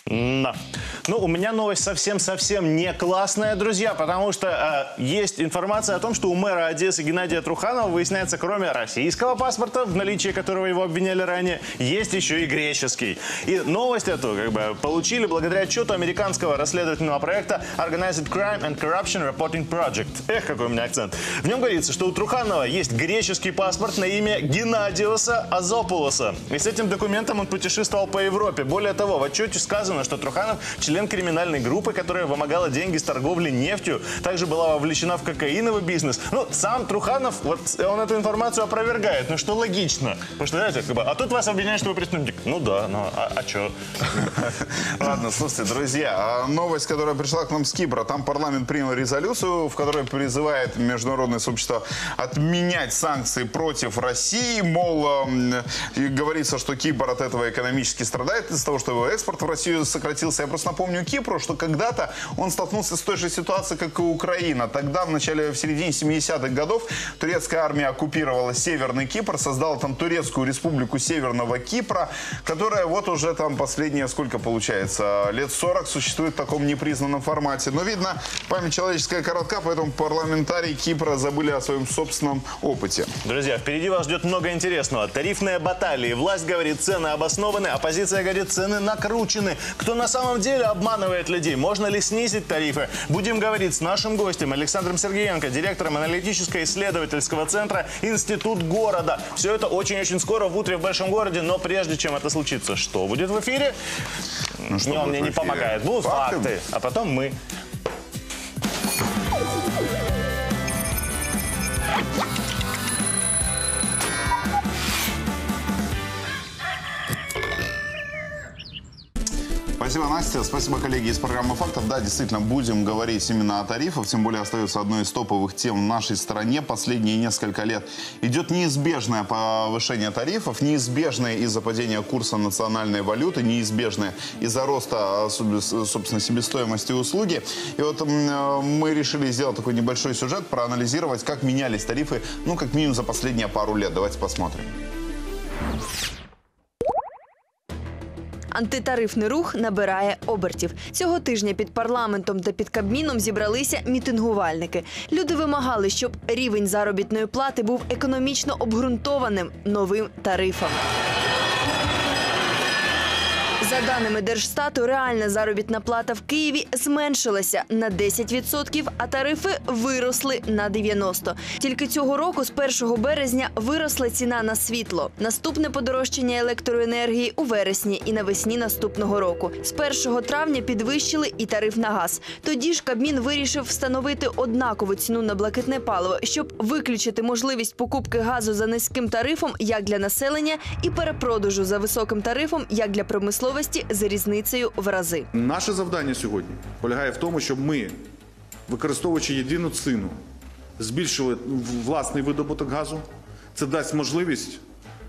Да. Ну, у меня новость совсем-совсем не классная, друзья, потому что э, есть информация о том, что у мэра Одессы Геннадия Труханова выясняется, кроме российского паспорта, в наличии которого его обвиняли ранее, есть еще и греческий. И новость эту как бы получили благодаря отчету американского расследовательного проекта Organized Crime and Corruption Reporting Project. Эх, какой у меня акцент. В нем говорится, что у Труханова есть греческий паспорт на имя Геннадиуса Азопулоса. И с этим документом он путешествовал по Европе. Более того, в отчете сказано, доказано, что Труханов член криминальной группы, которая вымогала деньги с торговли нефтью, также была вовлечена в кокаиновый бизнес. Ну, сам Труханов, вот он эту информацию опровергает, ну что логично. Потому что, знаете, как бы, а тут вас обвиняют, что вы преступник. Ну да, ну а, а что? Ладно, слушайте, друзья, а новость, которая пришла к нам с Кипра, там парламент принял резолюцию, в которой призывает международное сообщество отменять санкции против России, мол, эм, говорится, что Кипр от этого экономически страдает из-за того, что его экспорт в Россию сократился. Я просто напомню Кипру, что когда-то он столкнулся с той же ситуацией, как и Украина. Тогда, в начале, в середине 70-х годов, турецкая армия оккупировала Северный Кипр, создала там турецкую республику Северного Кипра, которая вот уже там последние, сколько получается, лет 40 существует в таком непризнанном формате. Но, видно, память человеческая коротка, поэтому парламентарии Кипра забыли о своем собственном опыте. Друзья, впереди вас ждет много интересного. Тарифные баталии. Власть говорит, цены обоснованы, оппозиция говорит, цены накручены. Кто на самом деле обманывает людей? Можно ли снизить тарифы? Будем говорить с нашим гостем Александром Сергеенко, директором аналитическо-исследовательского центра «Институт города». Все это очень-очень скоро в утре в большом городе, но прежде чем это случится, что будет в эфире? Ну, что он мне не помогает. Будут Факты? факты, а потом мы. Спасибо, Настя. Спасибо, коллеги из программы «Фактов». Да, действительно, будем говорить именно о тарифах. Тем более остается одной из топовых тем в нашей стране. Последние несколько лет идет неизбежное повышение тарифов, неизбежное из-за падения курса национальной валюты, неизбежное из-за роста, особенно, собственно, себестоимости услуги. И вот э, мы решили сделать такой небольшой сюжет, проанализировать, как менялись тарифы, ну, как минимум за последние пару лет. Давайте посмотрим. Антитарифний рух набирає обертів. Цього тижня під парламентом та під Кабміном зібралися мітингувальники. Люди вимагали, щоб рівень заробітної плати був економічно обґрунтованим новим тарифом. За даними Держстату, реальна заробітна плата в Києві зменшилася на 10%, а тарифи виросли на 90%. Тільки цього року, з 1 березня, виросла ціна на світло. Наступне подорожчання електроенергії у вересні і навесні наступного року. З 1 травня підвищили і тариф на газ. Тоді ж Кабмін вирішив встановити однакову ціну на блакитне паливо, щоб виключити можливість покупки газу за низьким тарифом як для населення і перепродажу за високим тарифом як для промисловості з різницею в рази. Наше завдання сьогодні полягає в тому, щоб ми, використовуючи єдину ціну, збільшили власний видобуток газу. Це дасть можливість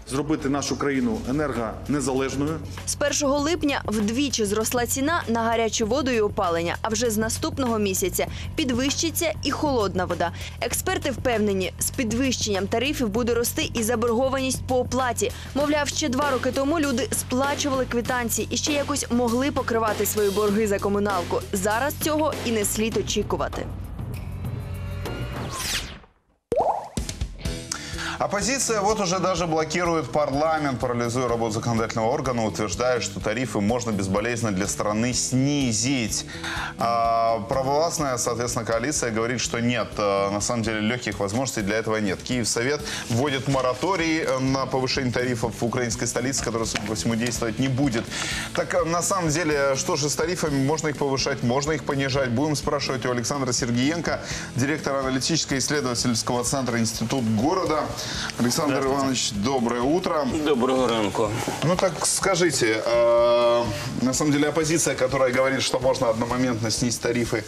зробити нашу країну енергонезалежною. З 1 липня вдвічі зросла ціна на гарячу воду і опалення. А вже з наступного місяця підвищиться і холодна вода. Експерти впевнені, з підвищенням тарифів буде рости і заборгованість по оплаті. Мовляв, ще два роки тому люди сплачували квитанції і ще якось могли покривати свої борги за комуналку. Зараз цього і не слід очікувати. Оппозиция вот уже даже блокирует парламент, парализуя работу законодательного органа, утверждая, что тарифы можно безболезненно для страны снизить. А провластная, соответственно, коалиция говорит, что нет, э, на самом деле легких возможностей для этого нет. Киев-Совет вводит мораторий э, на повышение тарифов в украинской столице, который, судя по всему, действовать не будет. Так, э, на самом деле, что же с тарифами? Можно их повышать, можно их понижать? Будем спрашивать у Александра Сергеенко, директора аналитическо-исследовательского центра «Институт города». Александр Иванович, доброе утро. Доброго ранку. Ну так скажите, э, на самом деле оппозиция, которая говорит, что можно одномоментно снизить тарифы,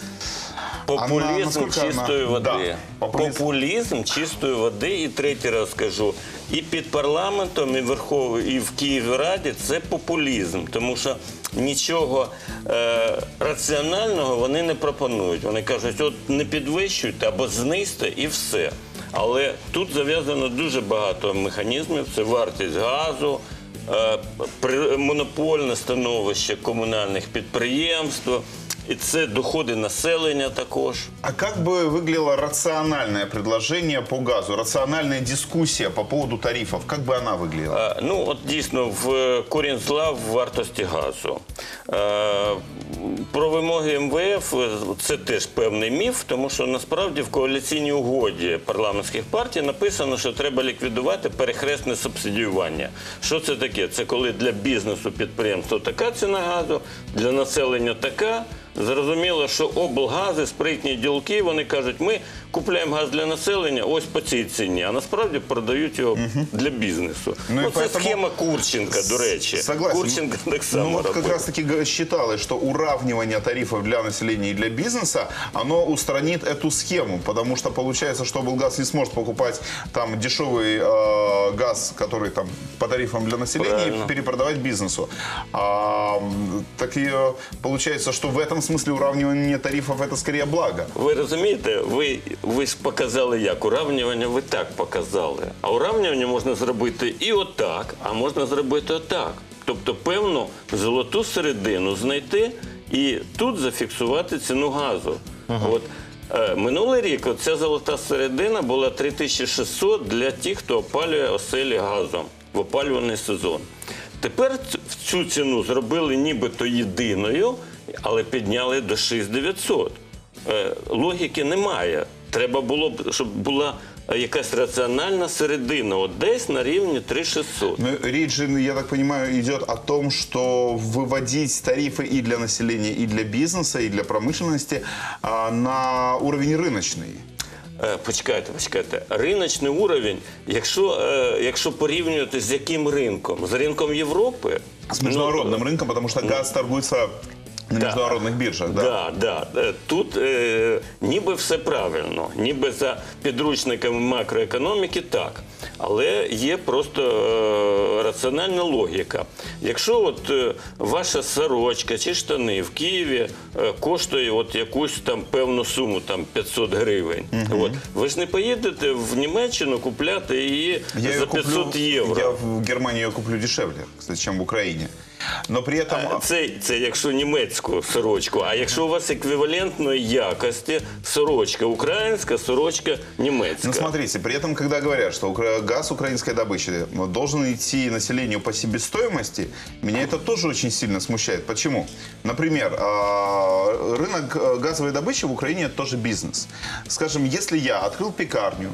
Популізм насколько она- чистої води. Да, популизм. Популізм чистої води. І третій раз скажу. І під парламентом, і Верхов... і в Київраді це популізм, тому що нічого е... раціонального вони не пропонують. Вони кажуть, от не підвищуйте або знизьте і все. Але тут зав'язано дуже багато механізмів. Це вартість газу, е, при- монопольне становище комунальних підприємств. і це доходи населення також. А как бы выглядело рациональное предложение по газу, рациональная дискуссия по поводу тарифов? Как бы она выглядела? А, Ну, от дійсно, в корінь зла в вартості газу. Е, Про вимоги МВФ е, це теж певний міф, тому що насправді в коаліційній угоді парламентських партій написано, що треба ліквідувати перехресне субсидіювання. Що це таке? Це коли для бізнесу підприємства така ціна газу, для населення така. Зрозуміло, що облгази, спритні ділки, вони кажуть, ми купляємо газ для населення ось по цій ціні, а насправді продають його для бізнесу. Ну, Ну, і це поэтому- схема Курченка, до речі. Согласен. Курченко так само Ну вот как робив. раз таки г- считалось, что уравнивание тарифов для населения и для бизнеса, оно устранит эту схему, потому что получается, что облгаз не сможет покупать там дешевый э, газ, который там по тарифам для населения, Правильно. и перепродавать бизнесу. А, м, так и э, получается, что в этом смысле уравнивание тарифов это скорее благо. Ви розумієте, ви, ви ж показали як уравнювання, ви так показали. А уравнювання можна зробити і отак, а можна зробити отак. Тобто певну золоту середину знайти і тут зафіксувати ціну газу. От е, минулий рік ця золота середина була 3600 для тих, хто опалює оселі газом в опалювальний сезон. Тепер цю ціну зробили нібито єдиною, але підняли до 6900. Е, Логіки немає. Треба було б, щоб була е, якась раціональна середина, от десь на рівні 3600. Но речь же, я так понимаю, идет о том, что выводить тарифы и для населения, и для бизнеса, и для промышленности а, на уровень рыночный. Е, Почекайте, почекайте. Риночний уровень, якщо, е, якщо порівнювати з яким ринком? З ринком Європи? С международным рынком, потому что газ торгуется на международных биржах. Да. Да, да. Е, Тут е, ніби все правильно, ніби за підручниками макроекономіки так. Але є просто е, раціональна логіка. Якщо от е, ваша сорочка чи штани в Києві е, коштує от якусь там певну суму, там 500 гривень, от, ви ж не поїдете в Німеччину купляти її Я за ее 500 куплю, євро. Я в Германии ее куплю дешевле, кстати, чем в Украине. Но при этом... А, Це, це якщо німецьку сорочку. А якщо у вас еквівалентної якості сорочка українська, сорочка німецька. Ну, смотрите, при этом, когда говорят, что укра- газ украинской добычи ну, должен идти населению по себестоимости, меня это тоже очень сильно смущает. Почему? Например, а, рынок э, газовой добычи в Украине это тоже бизнес. Скажем, если я открыл пекарню,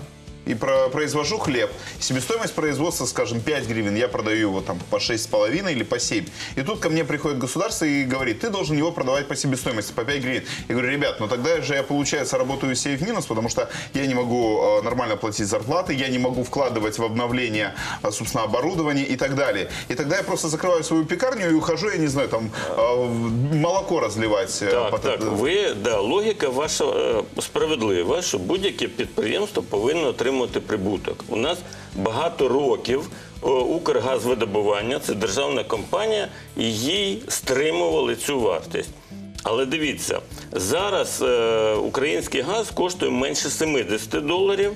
и про- произвожу хлеб. Себестоимость производства, скажем, 5 гривен, я продаю его там по 6,5 или по 7. И тут ко мне приходит государство и говорит, ты должен его продавать по себестоимости, по 5 гривен. Я говорю, ребят, ну тогда же я, получается, работаю себе в минус, потому что я не могу э, нормально платить зарплаты, я не могу вкладывать в обновление, э, собственно, оборудования и так далее. И тогда я просто закрываю свою пекарню и ухожу, я не знаю, там, э, в- молоко разливать. э, Так, под- так. Ви, да, логіка ваша е, справедлива, що будь-яке підприємство повинно Отримувати прибуток. У нас багато років е, Укргазвидобування, це державна компанія, і їй стримували цю вартість. Але дивіться, зараз е, український газ коштує менше 70 доларів,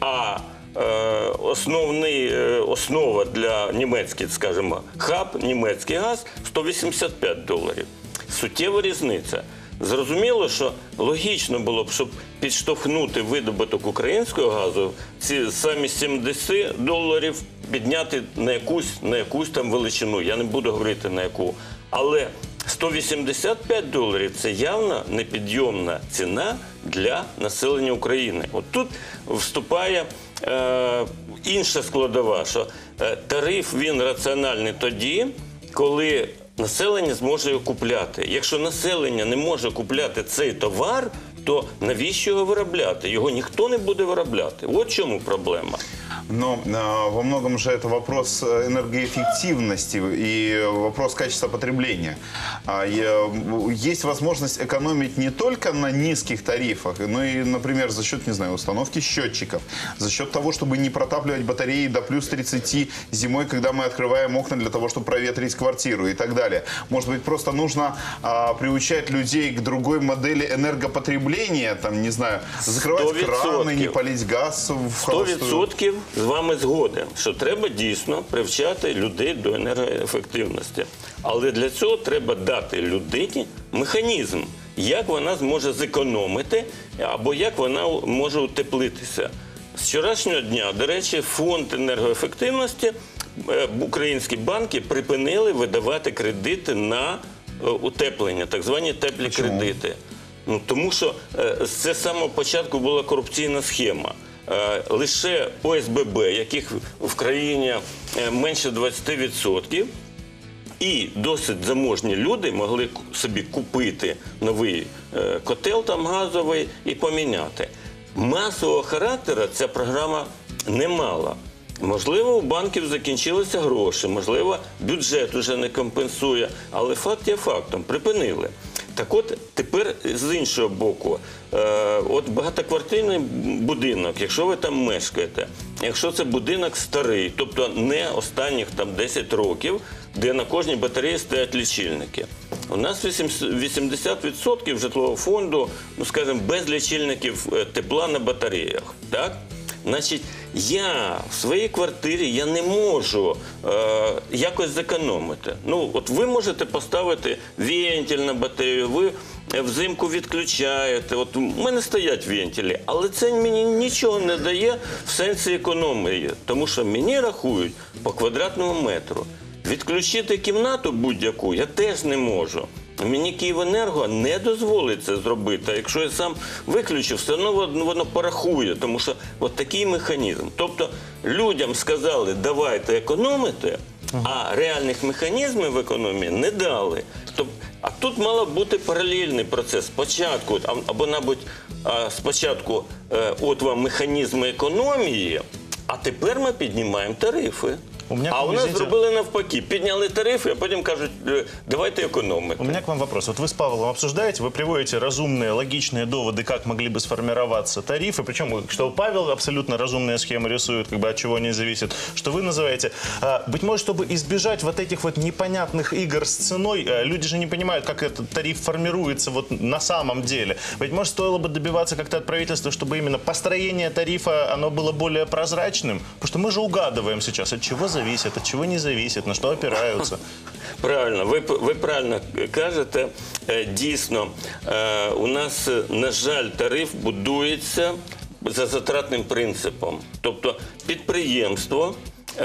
а е, е, основа для німецьких, скажімо, хаб, німецький газ 185 доларів. Суттєва різниця. Зрозуміло, що логічно було б, щоб підштовхнути видобуток українського газу, ці самі 70 доларів підняти на якусь, на якусь там величину. Я не буду говорити на яку. Але 185 доларів це явно непідйомна ціна для населення України. От тут вступає е, інша складова, що е, тариф він раціональний тоді, коли населення зможе його купляти. Якщо населення не може купляти цей товар, то навіщо його виробляти? Його ніхто не буде виробляти. От в чому проблема. Но э, во многом же это вопрос э, энергоэффективности и вопрос качества потребления. А, э, есть возможность экономить не только на низких тарифах, но и, например, за счет, не знаю, установки счетчиков, за счет того, чтобы не протапливать батареи до плюс 30 зимой, когда мы открываем окна для того, чтобы проветрить квартиру и так далее. Может быть, просто нужно а, приучать людей к другой модели энергопотребления, там, не знаю, закрывать 100%. краны, не полить газ в холостую. 100% з вами згоден, що треба дійсно привчати людей до енергоефективності. Але для цього треба дати людині механізм, як вона зможе зекономити або як вона може утеплитися. З вчорашнього дня, до речі, фонд енергоефективності е, українські банки припинили видавати кредити на е, утеплення, так звані теплі кредити. Ну тому що е, з самого початку була корупційна схема. Лише ОСББ, яких в країні менше 20%, і досить заможні люди могли собі купити новий е, котел там газовий і поміняти. Масового характеру ця програма не мала. Можливо, у банків закінчилися гроші, можливо, бюджет уже не компенсує, але факт є фактом, припинили. Так от тепер з іншого боку, от багатоквартирний будинок, якщо ви там мешкаєте, якщо це будинок старий, тобто не останніх там 10 років, де на кожній батареї стоять лічильники. У нас 80 80% житлового фонду, ну скажімо, без лічильників е, тепла на батареях. Так? Значить, я в своїй квартирі я не можу е, якось зекономити. Ну, от ви можете поставити вентиль на батарею, ви е, взимку відключаєте. От у мене стоять вентилі, але це мені нічого не дає в сенсі економії, тому що мені рахують по квадратному метру. Відключити кімнату будь-яку я теж не можу. Мені Київенерго не дозволить це зробити. А якщо я сам виключу, все одно воно порахує, тому що от такий механізм. Тобто людям сказали, давайте економити, а реальних механізмів в економії не дали. Тобто, а тут мало бути паралельний процес. Спочатку, або, мабуть, спочатку е, от вам механізми економії, а тепер ми піднімаємо тарифи. У мене, а у нас зробили навпаки, підняли тарифи, а потім кажуть, «Е, давайте економити. У меня к вам вопрос. Вот вы с Павлом обсуждаете, вы приводите разумные, логичные доводы, как могли бы сформироваться тарифы. Причем, что Павел абсолютно разумные схемы рисует, как бы от чего они зависят. Что вы называете. А, быть может, чтобы избежать вот этих вот непонятных игр с ценой, а, люди же не понимают, как этот тариф формируется вот на самом деле. Быть может, стоило бы добиваться как-то от правительства, чтобы именно построение тарифа, оно было более прозрачным. Потому что мы же угадываем сейчас, от чего зависит, от чего не зависит, на что опираются. Правильно, ви, ви правильно кажете. Е, Дійсно, е, у нас, е, на жаль, тариф будується за затратним принципом. Тобто підприємство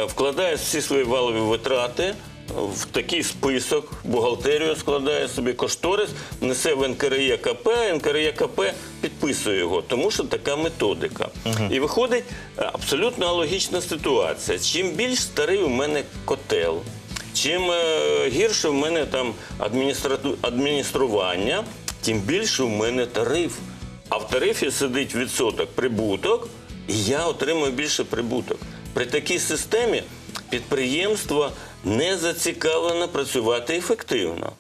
вкладає всі свої валові витрати в такий список, бухгалтерію складає собі кошторис, несе в НКРЄКП, НКРЄКП підписує його, тому що така методика. І виходить е, абсолютно логічна ситуація. Чим більш старий у мене котел, Чим е, гірше в мене там адміністрування, тим більше в мене тариф. А в тарифі сидить відсоток прибуток, і я отримую більше прибуток. При такій системі підприємство не зацікавлено працювати ефективно.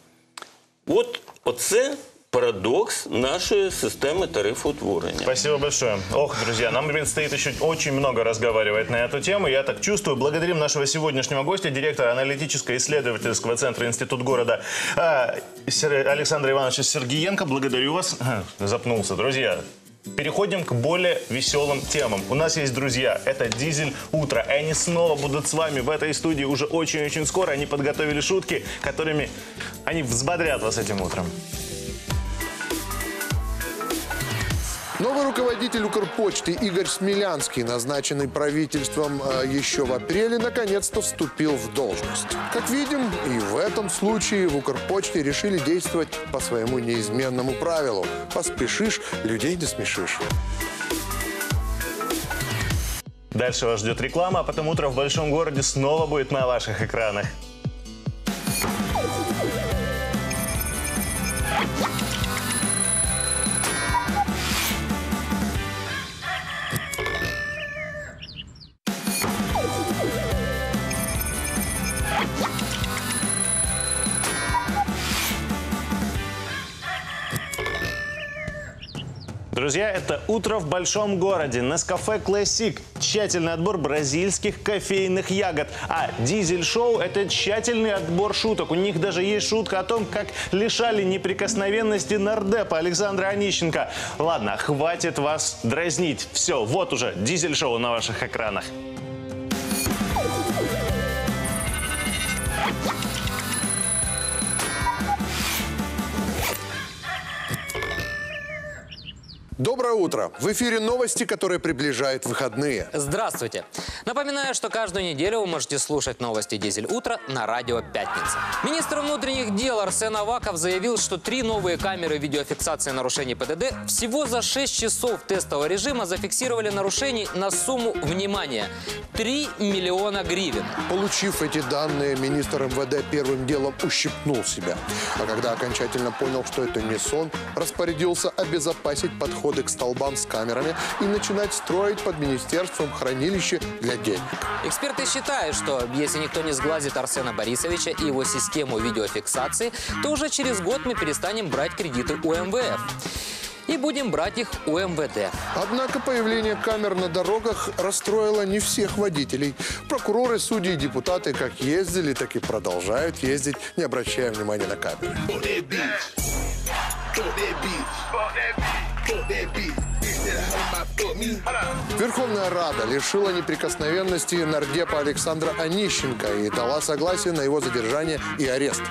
От оце парадокс нашої системи тарифоутворення. Спасибо большое. Ох, друзья, нам предстоит еще очень много разговаривать на эту тему. Я так чувствую. Благодарим нашего сегодняшнего гостя, директора аналитическо-исследовательского центра Институт города а, Александра Ивановича Сергиенко. Благодарю вас. Запнулся, друзья. Переходим к более веселым темам. У нас есть друзья. Это Дизель Утро. И они снова будут с вами в этой студии уже очень-очень скоро. Они подготовили шутки, которыми они взбодрят вас этим утром. Новый руководитель Укрпочты Игорь Смелянский, назначенный правительством э, еще в апреле, наконец-то вступил в должность. Как видим, и в этом случае в Укрпочте решили действовать по своему неизменному правилу. Поспешишь, людей не смешишь. Дальше вас ждет реклама, а потом утро в большом городе снова будет на ваших экранах. Друзья, это «Утро в большом городе». Нескафе Classic. Тщательный отбор бразильских кофейных ягод. А Дизель-шоу – это тщательный отбор шуток. У них даже есть шутка о том, как лишали неприкосновенности нардепа Александра Онищенко. Ладно, хватит вас дразнить. Все, вот уже Дизель-шоу на ваших экранах. Доброе утро. В эфире новости, которые приближают выходные. Здравствуйте. Напоминаю, что каждую неделю вы можете слушать новости «Дизель утро» на радио «Пятница». Министр внутренних дел Арсен Аваков заявил, что три новые камеры видеофиксации нарушений ПДД всего за 6 часов тестового режима зафиксировали нарушений на сумму, внимания, 3 миллиона гривен. Получив эти данные, министр МВД первым делом ущипнул себя. А когда окончательно понял, что это не сон, распорядился обезопасить подходы к столбам с камерами и начинать строить под министерством хранилище для денег. Эксперты считают, что если никто не сглазит Арсена Борисовича и его систему видеофиксации, то уже через год мы перестанем брать кредиты у МВФ. И будем брать их у МВД. Однако появление камер на дорогах расстроило не всех водителей. Прокуроры, судьи и депутаты как ездили, так и продолжают ездить, не обращая внимания на камеры. Верховная Рада лишила неприкосновенности нардепа Александра Онищенко и дала согласие на его задержание и арест.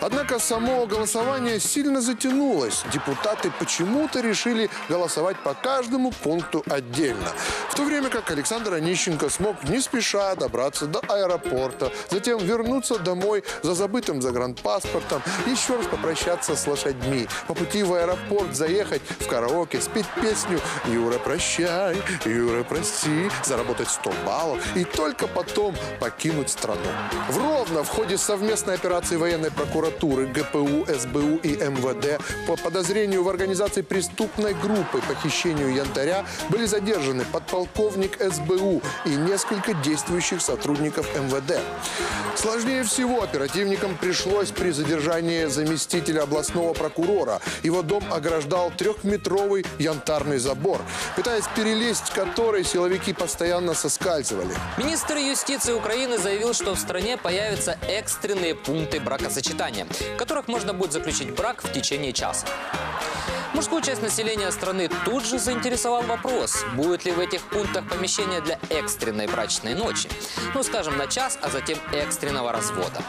Однако само голосование сильно затянулось. Депутаты почему-то решили голосовать по каждому пункту отдельно. В то время как Александр Онищенко смог не спеша добраться до аэропорта, затем вернуться домой за забытым загранпаспортом, еще раз попрощаться с лошадьми, по пути в аэропорт заехать в караоке, спеть песню «Юра, прощай, Юра, прости», заработать 100 баллов и только потом покинуть страну. В Ровно в ходе совместной операции военной прокуратуры, ГПУ, СБУ и МВД по подозрению в организации преступной группы похищению янтаря были задержаны подполковник СБУ и несколько действующих сотрудников МВД. Сложнее всего оперативникам пришлось при задержании заместителя областного прокурора. Его дом ограждал трехметровый янтарный забор, пытаясь перелезть который силовики постоянно соскальзывали. Министр юстиции Украины заявил, что в стране появятся экстренные пункты бракосочетания, в которых можно будет заключить брак в течение часа. Мужскую часть населения страны тут же заинтересовал вопрос, будет ли в этих пунктах помещение для экстренной брачной ночи. Ну, скажем, на час, а затем экстренного развода.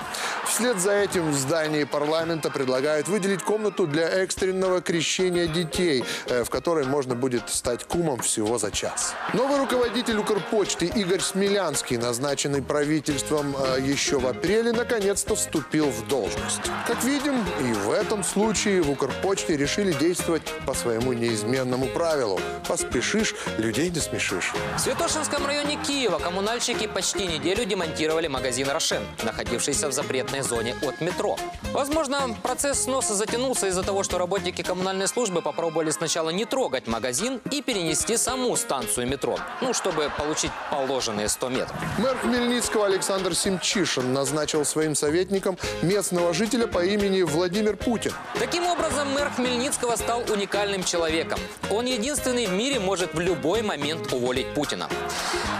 Вслед за этим в здании парламента предлагают выделить комнату для экстренного крещения детей, э, в которой можно будет стать кумом всего за час. Новый руководитель Укрпочты Игорь Смелянский, назначенный правительством э, еще в апреле, наконец-то вступил в должность. Как видим, и в этом случае в Укрпочте решили действовать по своему неизменному правилу. Поспешишь, людей не смешишь. В Святошинском районе Киева коммунальщики почти неделю демонтировали магазин «Рошен», находившийся в запретной зоне от метро. Возможно, процесс сноса затянулся из-за того, что работники коммунальной службы попробовали сначала не трогать магазин и перенести саму станцию метро, ну, чтобы получить положенные 100 метров. Мэр Хмельницкого Александр Симчишин назначил своим советником местного жителя по имени Владимир Путин. Таким образом, мэр Хмельницкого стал уникальным человеком. Он единственный в мире может в любой момент уволить Путина.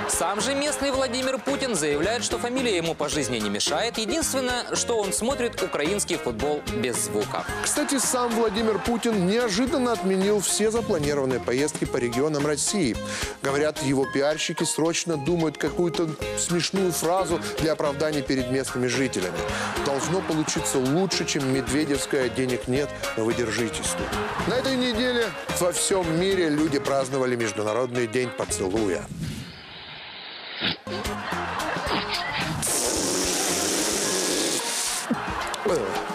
Сам же местный Владимир Путин заявляет, что фамилия ему по жизни не мешает. Единственное, что он смотрит украинский футбол без звука. Кстати, сам Владимир Путин неожиданно отменил все запланированные поездки по регионам России. Говорят, его пиарщики срочно думают какую-то смешную фразу для оправдания перед местными жителями. Должно получиться лучше, чем медведевская «денег нет, но вы держитесь». На этой неделе во всем мире люди праздновали Международный день поцелуя.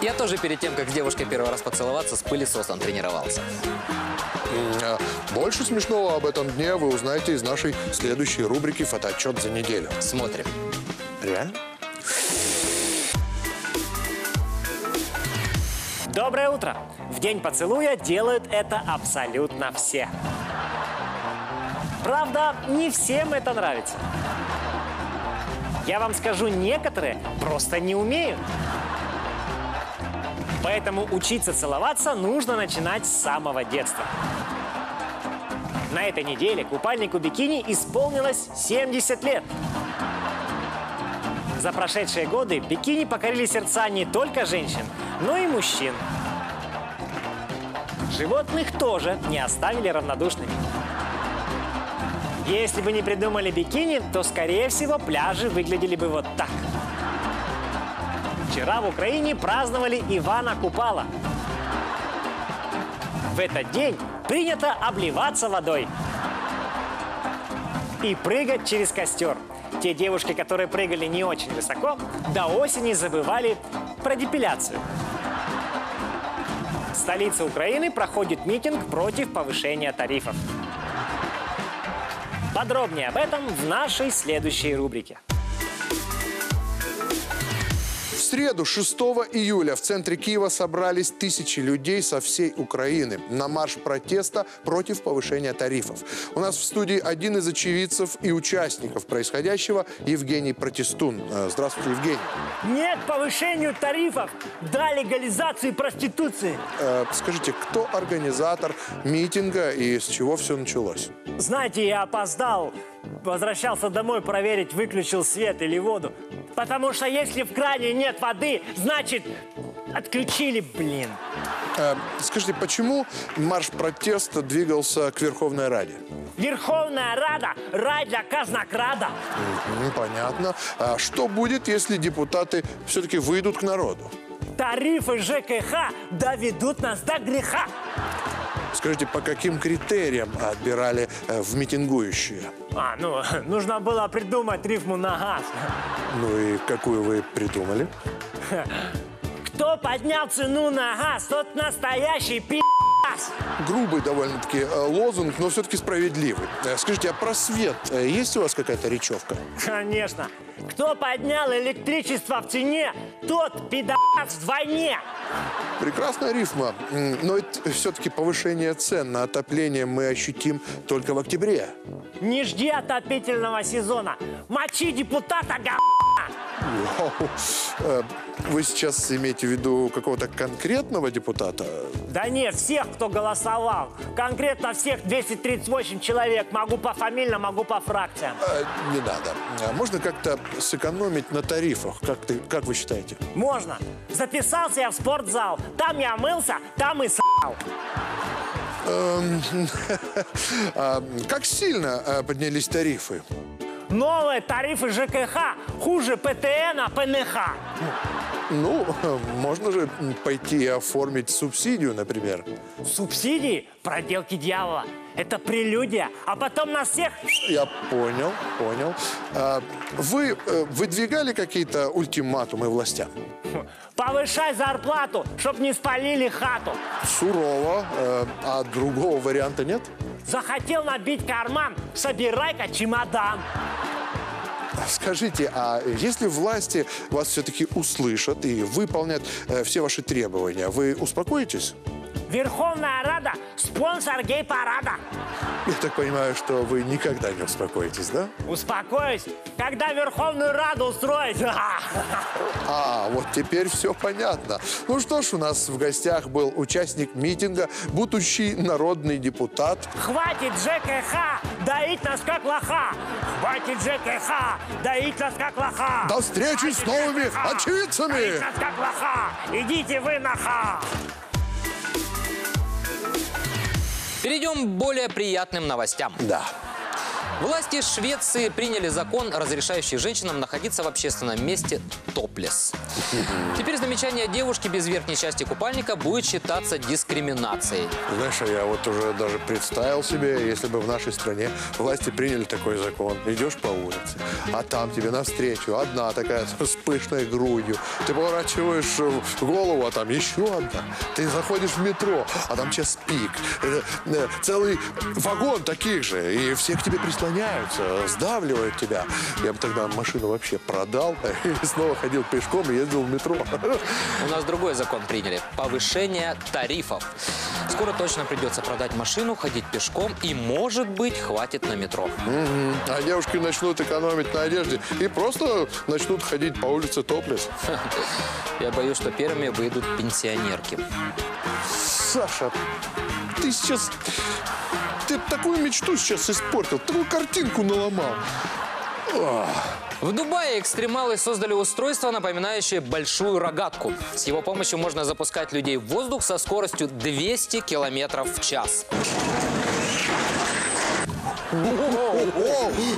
Я тоже перед тем, как с девушкой первый раз поцеловаться, с пылесосом тренировался. А Больше смешного об этом дне вы узнаете из нашей следующей рубрики «Фотоотчет за неделю». Смотрим. Реально? Доброе утро! В день поцелуя делают это абсолютно все. Правда, не всем это нравится. Я вам скажу, некоторые просто не умеют. Поэтому учиться целоваться нужно начинать с самого детства. На этой неделе купальнику бикини исполнилось 70 лет. За прошедшие годы бикини покорили сердца не только женщин, но и мужчин. Животных тоже не оставили равнодушными. Если бы не придумали бикини, то, скорее всего, пляжи выглядели бы вот так. Вчера в Украине праздновали Ивана Купала. В этот день принято обливаться водой и прыгать через костер. Те девушки, которые прыгали не очень высоко, до осени забывали про депиляцию. В столице Украины проходит митинг против повышения тарифов. Подробнее об этом в нашей следующей рубрике. Среду, 6 июля, в центре Киева собрались тысячи людей со всей Украины на марш протеста против повышения тарифов. У нас в студии один из очевидцев и участников происходящего Евгений Протестун. Э, Здравствуйте, Евгений. Нет повышению тарифов, да легализации проституции. Э, Скажите, кто организатор митинга и с чего все началось? Знаете, я опоздал. Возвращался домой проверить, выключил свет или воду. Потому что если в кране нет воды, значит, отключили, блин. Э, Скажите, почему марш протеста двигался к Верховной Раде? Верховная Рада, рай для казнокрада. Мгм, Понятно. А что будет, если депутаты все-таки выйдут к народу? Тарифы ЖКХ доведут нас до греха. Скажите, по каким критериям отбирали э, в митингующие? А, ну, нужно было придумать рифму на газ. Ну и какую вы придумали? Кто поднял цену на газ, тот настоящий пи***ас. Грубый довольно-таки э, лозунг, но все-таки справедливый. Э, Скажите, а про свет э, есть у вас какая-то речевка? Конечно. Кто поднял электричество в цене, тот пидорас вдвойне. Прекрасная рифма. Но все-таки повышение цен на отопление мы ощутим только в октябре. Не жди отопительного сезона. Мочи депутата, га... Вау. Э, Вы сейчас имеете в виду какого-то конкретного депутата? Да нет, всех, кто голосовал. Конкретно всех 238 человек. Могу по фамилиям, могу по фракциям. Э, Не надо. А Можно как-то сэкономить на тарифах? Как, ты, как вы считаете? Можно. Записался я в спортзал. Там я мылся, там и с***ал. Эм, а Как сильно э, поднялись тарифы? Новые тарифы ЖКХ хуже ПТН, ПНХ. Ну, можно же пойти и оформить субсидию, например. Субсидии – проделки дьявола. Это прелюдия, а потом нас всех... Я понял, понял. А Вы э, выдвигали какие-то ультиматумы властям? Повышай зарплату, чтоб не спалили хату. Сурово. э, А другого варианта нет? Захотел набить карман, собирай-ка чемодан. Скажите, а если власти вас все-таки услышат и выполнят э, все ваши требования, вы успокоитесь? Верховная Рада – спонсор гей-парада. Я так понимаю, что вы никогда не успокоитесь, да? Успокоюсь, когда Верховную Раду устроить. А, вот теперь все понятно. Ну что ж, у нас в гостях был участник митинга, будущий народный депутат. Хватит ЖКХ доить нас как лоха. Хватит ЖКХ доить нас как лоха. До встречи с новыми очевидцами! Доить нас как лоха. Идите вы на ха. Перейдем к более приятным новостям. Да. Власти Швеции приняли закон, разрешающий женщинам находиться в общественном месте топлес. Теперь замечание девушки без верхней части купальника будет считаться дискриминацией. Знаешь, а я вот уже даже представил себе, если бы в нашей стране власти приняли такой закон. Идешь по улице, а там тебе навстречу одна такая с пышной грудью. Ты поворачиваешь э, голову, а там еще одна. Ты заходишь в метро, а там час пик. Э, э, Целый вагон таких же, и все к тебе прислоняются, сдавливают тебя. Я бы тогда машину вообще продал и снова ходил пешком и ездил в метро. У нас другой закон приняли. Повышение тарифов. Скоро точно придется продать машину, ходить пешком и, может быть, хватит на метро. Мгм. А девушки начнут экономить на одежде и просто начнут ходить по улице топлес. Я боюсь, что первыми выйдут пенсионерки. Саша, ты сейчас... Ты такую мечту сейчас испортил, такую картинку наломал. В Дубае экстремалы создали устройство, напоминающее большую рогатку. С его помощью можно запускать людей в воздух со скоростью 200 километров в час.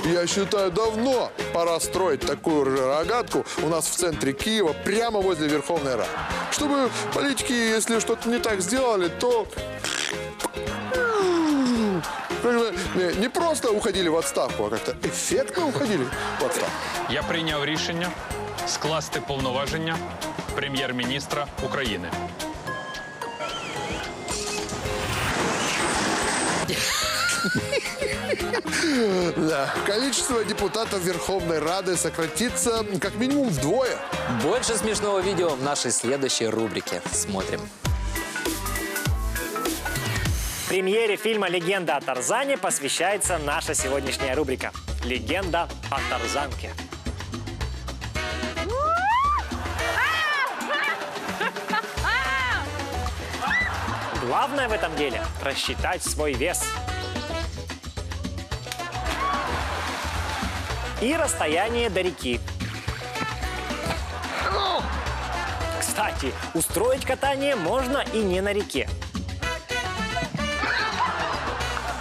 Я считаю, давно пора строить такую же рогатку у нас в центре Киева, прямо возле Верховной Рады. Чтобы политики, если что-то не так сделали, то Не, не просто уходили в отставку, а как-то эффектно уходили в отставку. Я прийняв рішення скласти повноваження прем'єр-міністра України. Да, количество депутатов Верховной Рады сократится как минимум вдвое. Больше смешного видео в нашей следующей рубрике. Смотрим. Премьере фильма «Легенда о Тарзане» посвящается наша сегодняшняя рубрика «Легенда о Тарзанке». Главное в этом деле – рассчитать свой вес. И расстояние до реки. Кстати, устроить катание можно и не на реке.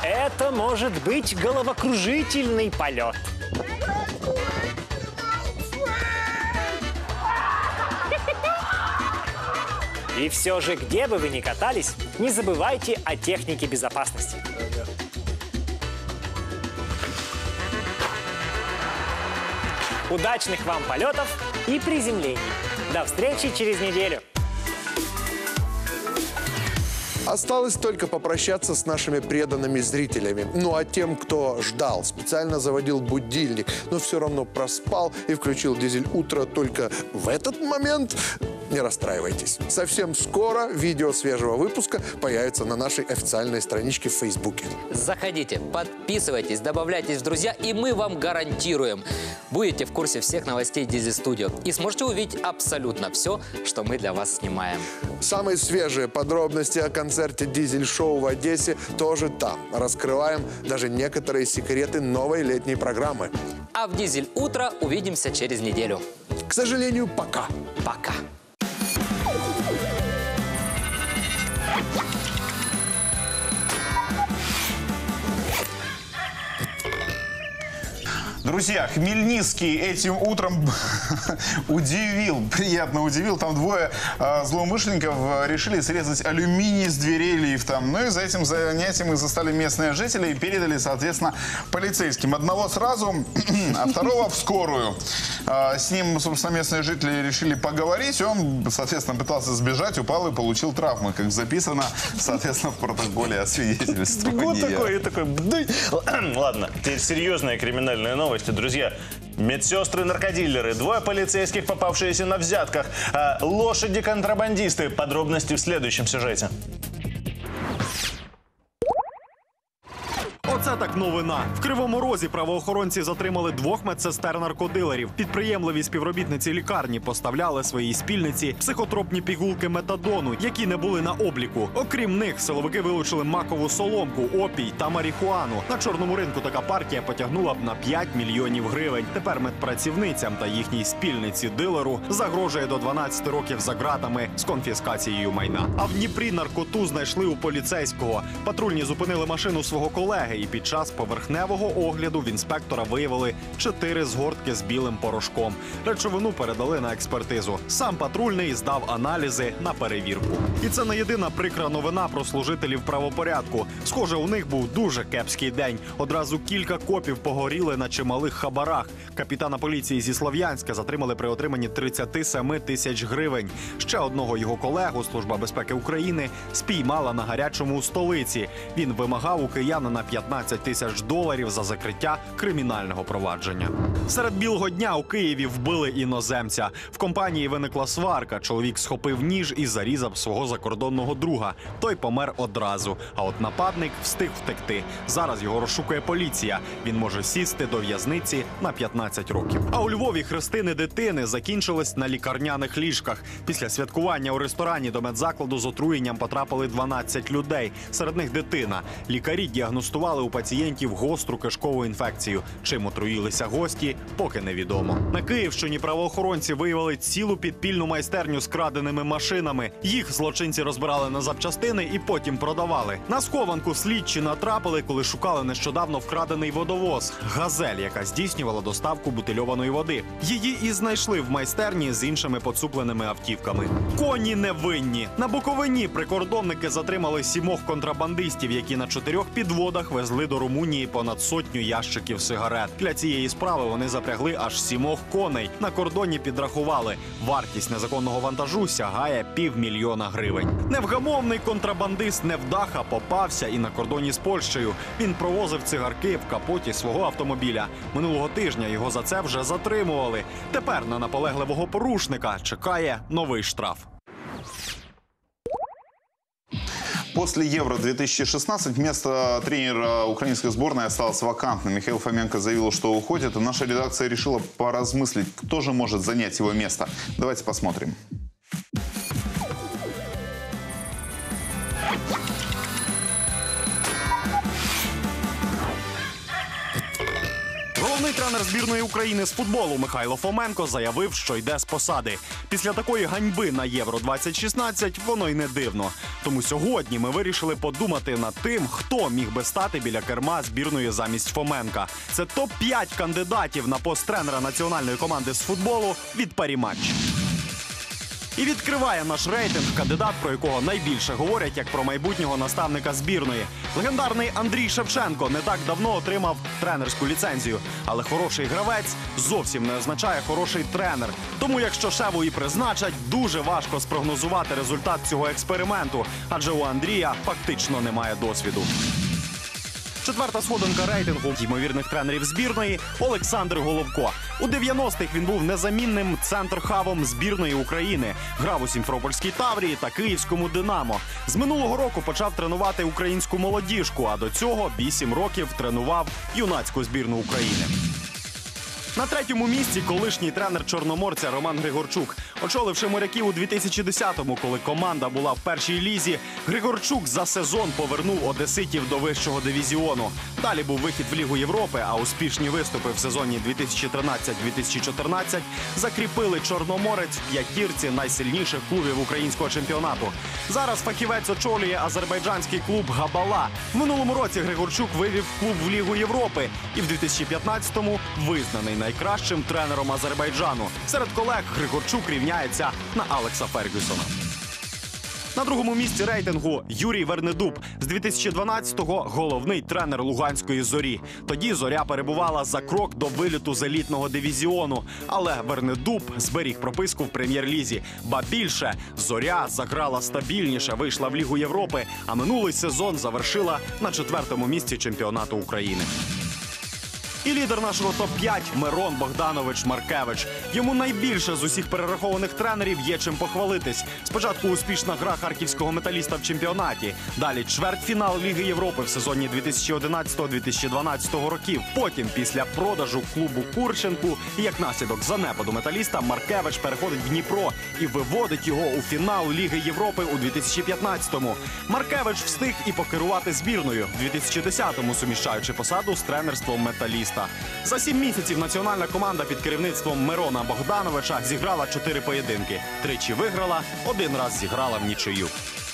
Это может быть головокружительный полет. И все же, где бы вы ни катались, не забывайте о технике безопасности. Удачных вам полетов и приземлений. До встречи через неделю. Осталось только попрощаться с нашими преданными зрителями. Ну а тем, кто ждал, специально заводил будильник, но все равно проспал и включил дизель утро только в этот момент, не расстраивайтесь. Совсем скоро видео свежего выпуска появится на нашей официальной страничке в Фейсбуке. Заходите, подписывайтесь, добавляйтесь в друзья, и мы вам гарантируем, будете в курсе всех новостей Дизи Студио и сможете увидеть абсолютно все, что мы для вас снимаем. Самые свежие подробности о концерте «Дизель-шоу» в Одессе тоже там. Раскрываем даже некоторые секреты новой летней программы. А в Дизель утро увидимся через неделю. К сожалению, пока. Пока. Друзья, Хмельницкий этим утром удивил, приятно удивил. Там двое э, злоумышленников э, решили срезать алюминий с дверей лифта. Ну и за этим занятием их застали местные жители и передали, соответственно, полицейским. Одного сразу, а второго в скорую. Э, с ним, собственно, местные жители решили поговорить. Он, соответственно, пытался сбежать, упал и получил травмы, как записано, соответственно, в протоколе освидетельствования. Вот такой, и такой. Ладно, теперь серьезная криминальная новость, друзья. Медсестры-наркодилеры, двое полицейских, попавшиеся на взятках, а лошади-контрабандисты. Подробности в следующем сюжете. Оце так новина. В Кривому Розі правоохоронці затримали двох медсестер-наркодилерів. Підприємливі співробітниці лікарні поставляли своїй спільниці психотропні пігулки метадону, які не були на обліку. Окрім них, силовики вилучили макову соломку, опій та марихуану. На чорному ринку така партія потягнула б на 5 мільйонів гривень. Тепер медпрацівницям та їхній спільниці дилеру загрожує до 12 років за ґратами з конфіскацією майна. А в Дніпрі наркоту знайшли у поліцейського. Патрульні зупинили машину свого колеги, і під час поверхневого огляду в інспектора виявили чотири згортки з білим порошком. Речовину передали на експертизу. Сам патрульний здав аналізи на перевірку. І це не єдина прикра новина про служителів правопорядку. Схоже, у них був дуже кепський день. Одразу кілька копів погоріли на чималих хабарах. Капітана поліції зі Слов'янська затримали при отриманні 37 тисяч гривень. Ще одного його колегу Служба безпеки України спіймала на гарячому у столиці. Він вимагав у кияна на 15 тисяч доларів за закриття кримінального провадження. Серед білого дня у Києві вбили іноземця. В компанії виникла сварка. Чоловік схопив ніж і зарізав свого закордонного друга. Той помер одразу. А от нападник встиг втекти. Зараз його розшукує поліція. Він може сісти до в'язниці на 15 років. А у Львові хрестини дитини закінчились на лікарняних ліжках. Після святкування у ресторані до медзакладу з отруєнням потрапили 12 людей. Серед них дитина. Лікарі діагностували у пацієнтів гостру кишкову інфекцію. Чим отруїлися гості, поки невідомо. На Київщині правоохоронці виявили цілу підпільну майстерню з краденими машинами. Їх злочинці розбирали на запчастини і потім продавали. На схованку слідчі натрапили, коли шукали нещодавно вкрадений водовоз газель, яка здійснювала доставку бутильованої води. Її і знайшли в майстерні з іншими поцупленими автівками. Коні невинні на Буковині. Прикордонники затримали сімох контрабандистів, які на чотирьох підводах везли до Румунії понад сотню ящиків сигарет. Для цієї справи вони запрягли аж сімох коней. На кордоні підрахували. Вартість незаконного вантажу сягає півмільйона гривень. Невгамовний контрабандист невдаха попався і на кордоні з Польщею. Він провозив цигарки в капоті свого автомобіля. Минулого тижня його за це вже затримували. Тепер на наполегливого порушника чекає новий штраф. После Евро-2016 место тренера украинской сборной осталось вакантным. Михаил Фоменко заявил, что уходит, и наша редакция решила поразмыслить, кто же может занять его место. Давайте посмотрим. Головний тренер збірної України з футболу Михайло Фоменко заявив, що йде з посади. Після такої ганьби на Євро 2016 воно й не дивно. Тому сьогодні ми вирішили подумати над тим, хто міг би стати біля керма збірної замість Фоменка. Це топ 5 кандидатів на пост тренера національної команди з футболу від Паріматч. І відкриває наш рейтинг кандидат, про якого найбільше говорять як про майбутнього наставника збірної. Легендарний Андрій Шевченко не так давно отримав тренерську ліцензію, але хороший гравець зовсім не означає хороший тренер. Тому, якщо шеву і призначать, дуже важко спрогнозувати результат цього експерименту, адже у Андрія фактично немає досвіду. Четверта сходинка рейтингу ймовірних тренерів збірної Олександр Головко. У 90-х він був незамінним центр-хавом збірної України. Грав у Сімфропольській Таврії та Київському Динамо. З минулого року почав тренувати українську молодіжку, а до цього 8 років тренував юнацьку збірну України. На третьому місці колишній тренер чорноморця Роман Григорчук. Очоливши моряків у 2010-му, коли команда була в першій лізі, Григорчук за сезон повернув одеситів до вищого дивізіону. Далі був вихід в Лігу Європи, а успішні виступи в сезоні 2013-2014 закріпили Чорноморець в п'ятірці найсильніших клубів українського чемпіонату. Зараз фахівець очолює азербайджанський клуб Габала. В минулому році Григорчук вивів клуб в Лігу Європи і в 2015-му визнаний найкращим тренером Азербайджану. Серед колег Григорчук рівняється на Алекса Фергюсона. На другому місці рейтингу Юрій Вернедуб з 2012-го головний тренер Луганської зорі. Тоді зоря перебувала за крок до виліту з елітного дивізіону. Але Вернедуб зберіг прописку в прем'єр-лізі. Ба більше зоря заграла стабільніше, вийшла в Лігу Європи, а минулий сезон завершила на четвертому місці чемпіонату України. І лідер нашого топ-5 Мирон Богданович Маркевич. Йому найбільше з усіх перерахованих тренерів є чим похвалитись. Спочатку успішна гра харківського металіста в чемпіонаті. Далі чвертьфінал Ліги Європи в сезоні 2011-2012 років. Потім, після продажу клубу Курченку, як наслідок занепаду металіста, Маркевич переходить в Дніпро і виводить його у фінал Ліги Європи у 2015-му. Маркевич встиг і покерувати збірною в 2010-му, суміщаючи посаду з тренерством металіста. За сім місяців національна команда під керівництвом Мирона Богдановича зіграла чотири поєдинки. Тричі виграла, один раз зіграла в нічию.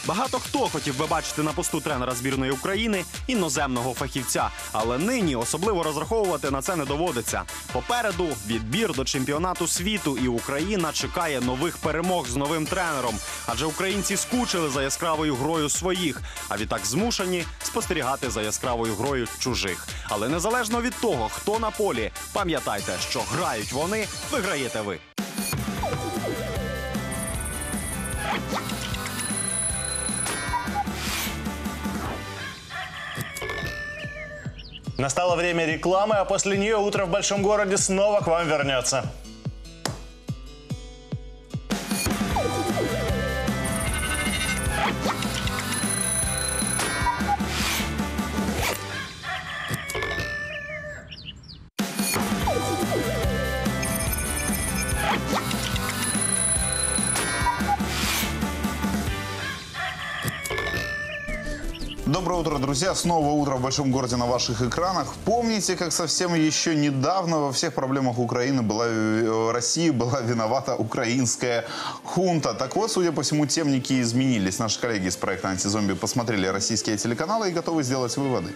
Багато хто хотів би бачити на посту тренера збірної України іноземного фахівця, але нині особливо розраховувати на це не доводиться. Попереду відбір до чемпіонату світу, і Україна чекає нових перемог з новим тренером. Адже українці скучили за яскравою грою своїх, а відтак змушені спостерігати за яскравою грою чужих. Але незалежно від того, хто на полі, пам'ятайте, що грають вони, виграєте ви. Настало время рекламы, а после нее утро в большом городе снова к вам вернется. Доброе утро, друзья. Снова утро в большом городе на ваших экранах. Помните, как совсем еще недавно во всех проблемах Украины была, э, России была виновата украинская хунта. Так вот, судя по всему, темники изменились. Наши коллеги из проекта «Антизомби» посмотрели российские телеканалы и готовы сделать выводы.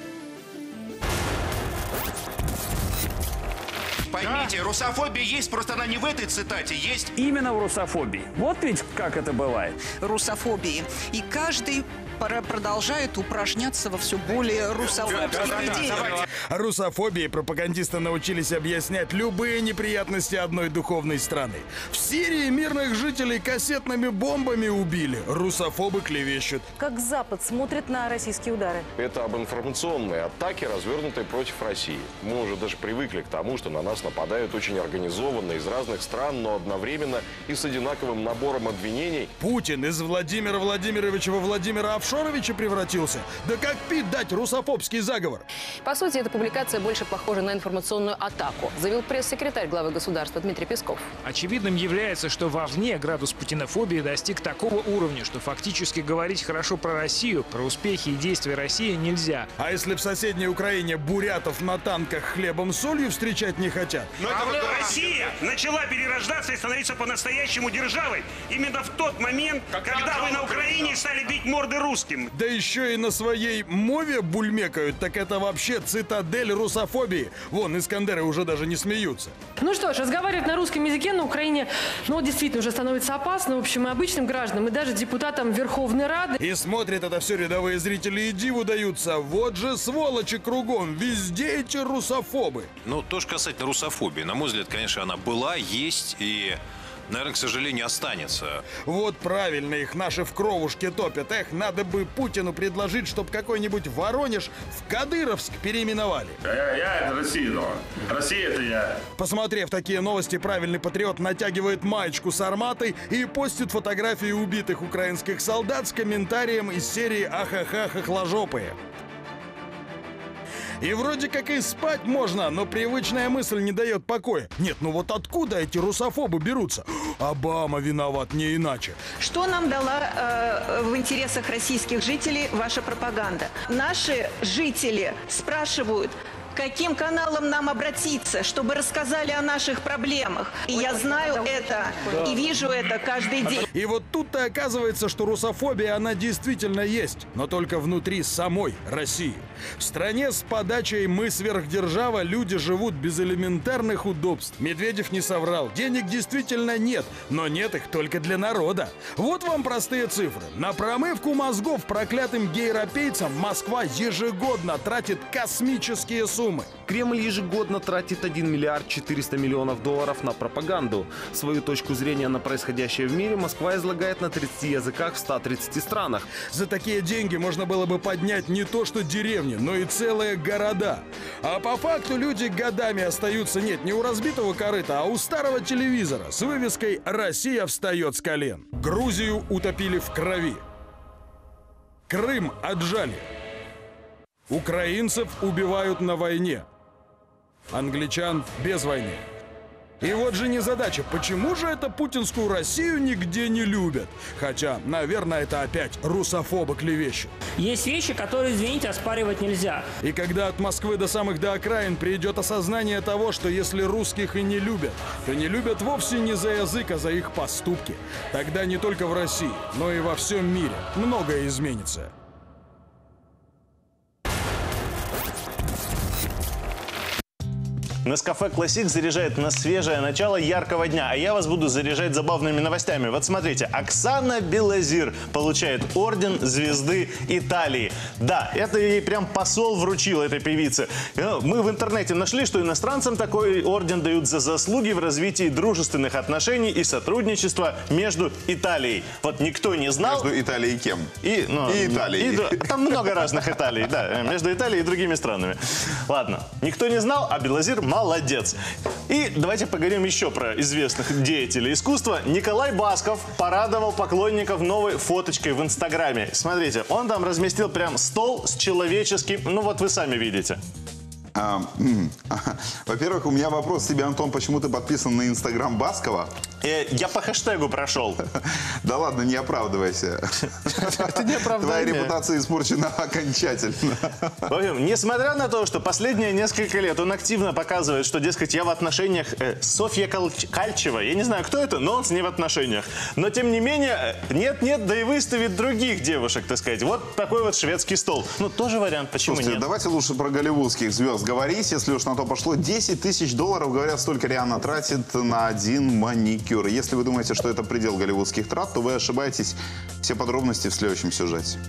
Поймите, русофобия есть, просто она не в этой цитате есть. Именно в русофобии. Вот ведь как это бывает. русофобии. И каждый пора- продолжают упражняться во все более русофобских идеях. Русофобии пропагандисты научились объяснять любые неприятности одной духовной страны. В Сирии мирных жителей кассетными бомбами убили. Русофобы клевещут. Как Запад смотрит на российские удары? Это об информационной атаке, развернутой против России. Мы уже даже привыкли к тому, что на нас нападают очень организованно из разных стран, но одновременно и с одинаковым набором обвинений. Путин из Владимира Владимировича во Владимира Офшоровича превратился? Да как пить дать русофобский заговор? По сути, эта публикация больше похожа на информационную атаку, заявил пресс-секретарь главы государства Дмитрий Песков. Очевидным является, что вовне градус путинофобии достиг такого уровня, что фактически говорить хорошо про Россию, про успехи и действия России нельзя. А если в соседней Украине бурятов на танках хлебом солью встречать не хотят? Но Россия начала перерождаться и становиться по-настоящему державой именно в тот момент, когда вы на Украине стали бить морды русским. Да еще и на своей мове бульмекают, так это вообще цитадель русофобии. Вон, Искандеры уже даже не смеются. Ну что ж, разговаривать на русском языке на Украине, ну, действительно уже становится опасно. В общем, и обычным гражданам, и даже депутатам Верховной Рады. И смотрят это все рядовые зрители и диву даются. Вот же сволочи кругом, везде эти русофобы. Ну, то, что касательно русофобии, на мой взгляд, конечно, она была, есть и, наверное, к сожалению, останется. Вот правильно их наши в кровушке топят. Эх, надо бы Путину предложить, чтобы какой-нибудь Воронеж в Кадыровск переименовали. Я, я это Россия, но Россия это я. Посмотрев такие новости, правильный патриот натягивает маечку с арматой и постит фотографии убитых украинских солдат с комментарием из серии «Ахаха, хохложопые». И вроде как и спать можно, но привычная мысль не дает покоя. Нет, ну вот откуда эти русофобы берутся? Обама виноват, не иначе. Что нам дала э, в интересах российских жителей ваша пропаганда? Наши жители спрашивают, каким каналом нам обратиться, чтобы рассказали о наших проблемах. И я знаю это и вижу это каждый день. И вот тут-то оказывается, что русофобия, она действительно есть, но только внутри самой России. В стране с подачей «мы сверхдержава» люди живут без элементарных удобств. Медведев не соврал, денег действительно нет, но нет их только для народа. Вот вам простые цифры. На промывку мозгов проклятым гейропейцам Москва ежегодно тратит космические суммы. Кремль ежегодно тратит 1 миллиард 400 миллионов долларов на пропаганду. Свою точку зрения на происходящее в мире Москва излагает на 30 языках в 130 странах. За такие деньги можно было бы поднять не то что деревни, но и целые города. А по факту люди годами остаются нет не у разбитого корыта, а у старого телевизора с вывеской «Россия встает с колен». Грузию утопили в крови. Крым отжали. Украинцев убивают на войне. Англичан без войны. И вот же незадача, почему же это путинскую Россию нигде не любят? Хотя, наверное, это опять русофобы клевещут. Есть вещи, которые, извините, оспаривать нельзя. И когда от Москвы до самых до окраин придет осознание того, что если русских и не любят, то не любят вовсе не за язык, а за их поступки, тогда не только в России, но и во всем мире многое изменится. Нескафе Классик заряжает на свежее начало яркого дня, а я вас буду заряжать забавными новостями. Вот смотрите, Оксана Белозир получает орден звезды Италии. Да, это ей прям посол вручил этой певице. Э, Мы в интернете нашли, что иностранцам такой орден дают за заслуги в развитии дружественных отношений и сотрудничества между Италией. Вот никто не знал. Между Италией и кем? И, ну, И Италией. и там много разных Италий, да, между Италией и другими странами. Ладно, никто не знал, а Белозир молодец. И давайте поговорим еще про известных деятелей искусства. Николай Басков порадовал поклонников новой фоточкой в Инстаграме. Смотрите, он там разместил прям стол с человеческим, ну вот вы сами видите. А, Во-первых, у меня вопрос тебе, Антон, почему ты подписан на Инстаграм Баскова? Э, я по хэштегу прошел. Да ладно, не оправдывайся. Это не Твоя оправдание. репутация испорчена окончательно. В общем, несмотря на то, что последние несколько лет он активно показывает, что, дескать, я в отношениях э, Софья Калч- Кальчева, я не знаю, кто это, но он с ней в отношениях. Но, тем не менее, э, нет-нет, да и выставит других девушек, так сказать. Вот такой вот шведский стол. Ну, тоже вариант, почему Слушайте, нет? давайте лучше про голливудских звезд говорить, если уж на то пошло. 10 тысяч долларов, говорят, столько Риhanna тратит на один маникюр. Если вы думаете, что это предел голливудских трат, то вы ошибаетесь. Все подробности в следующем сюжете.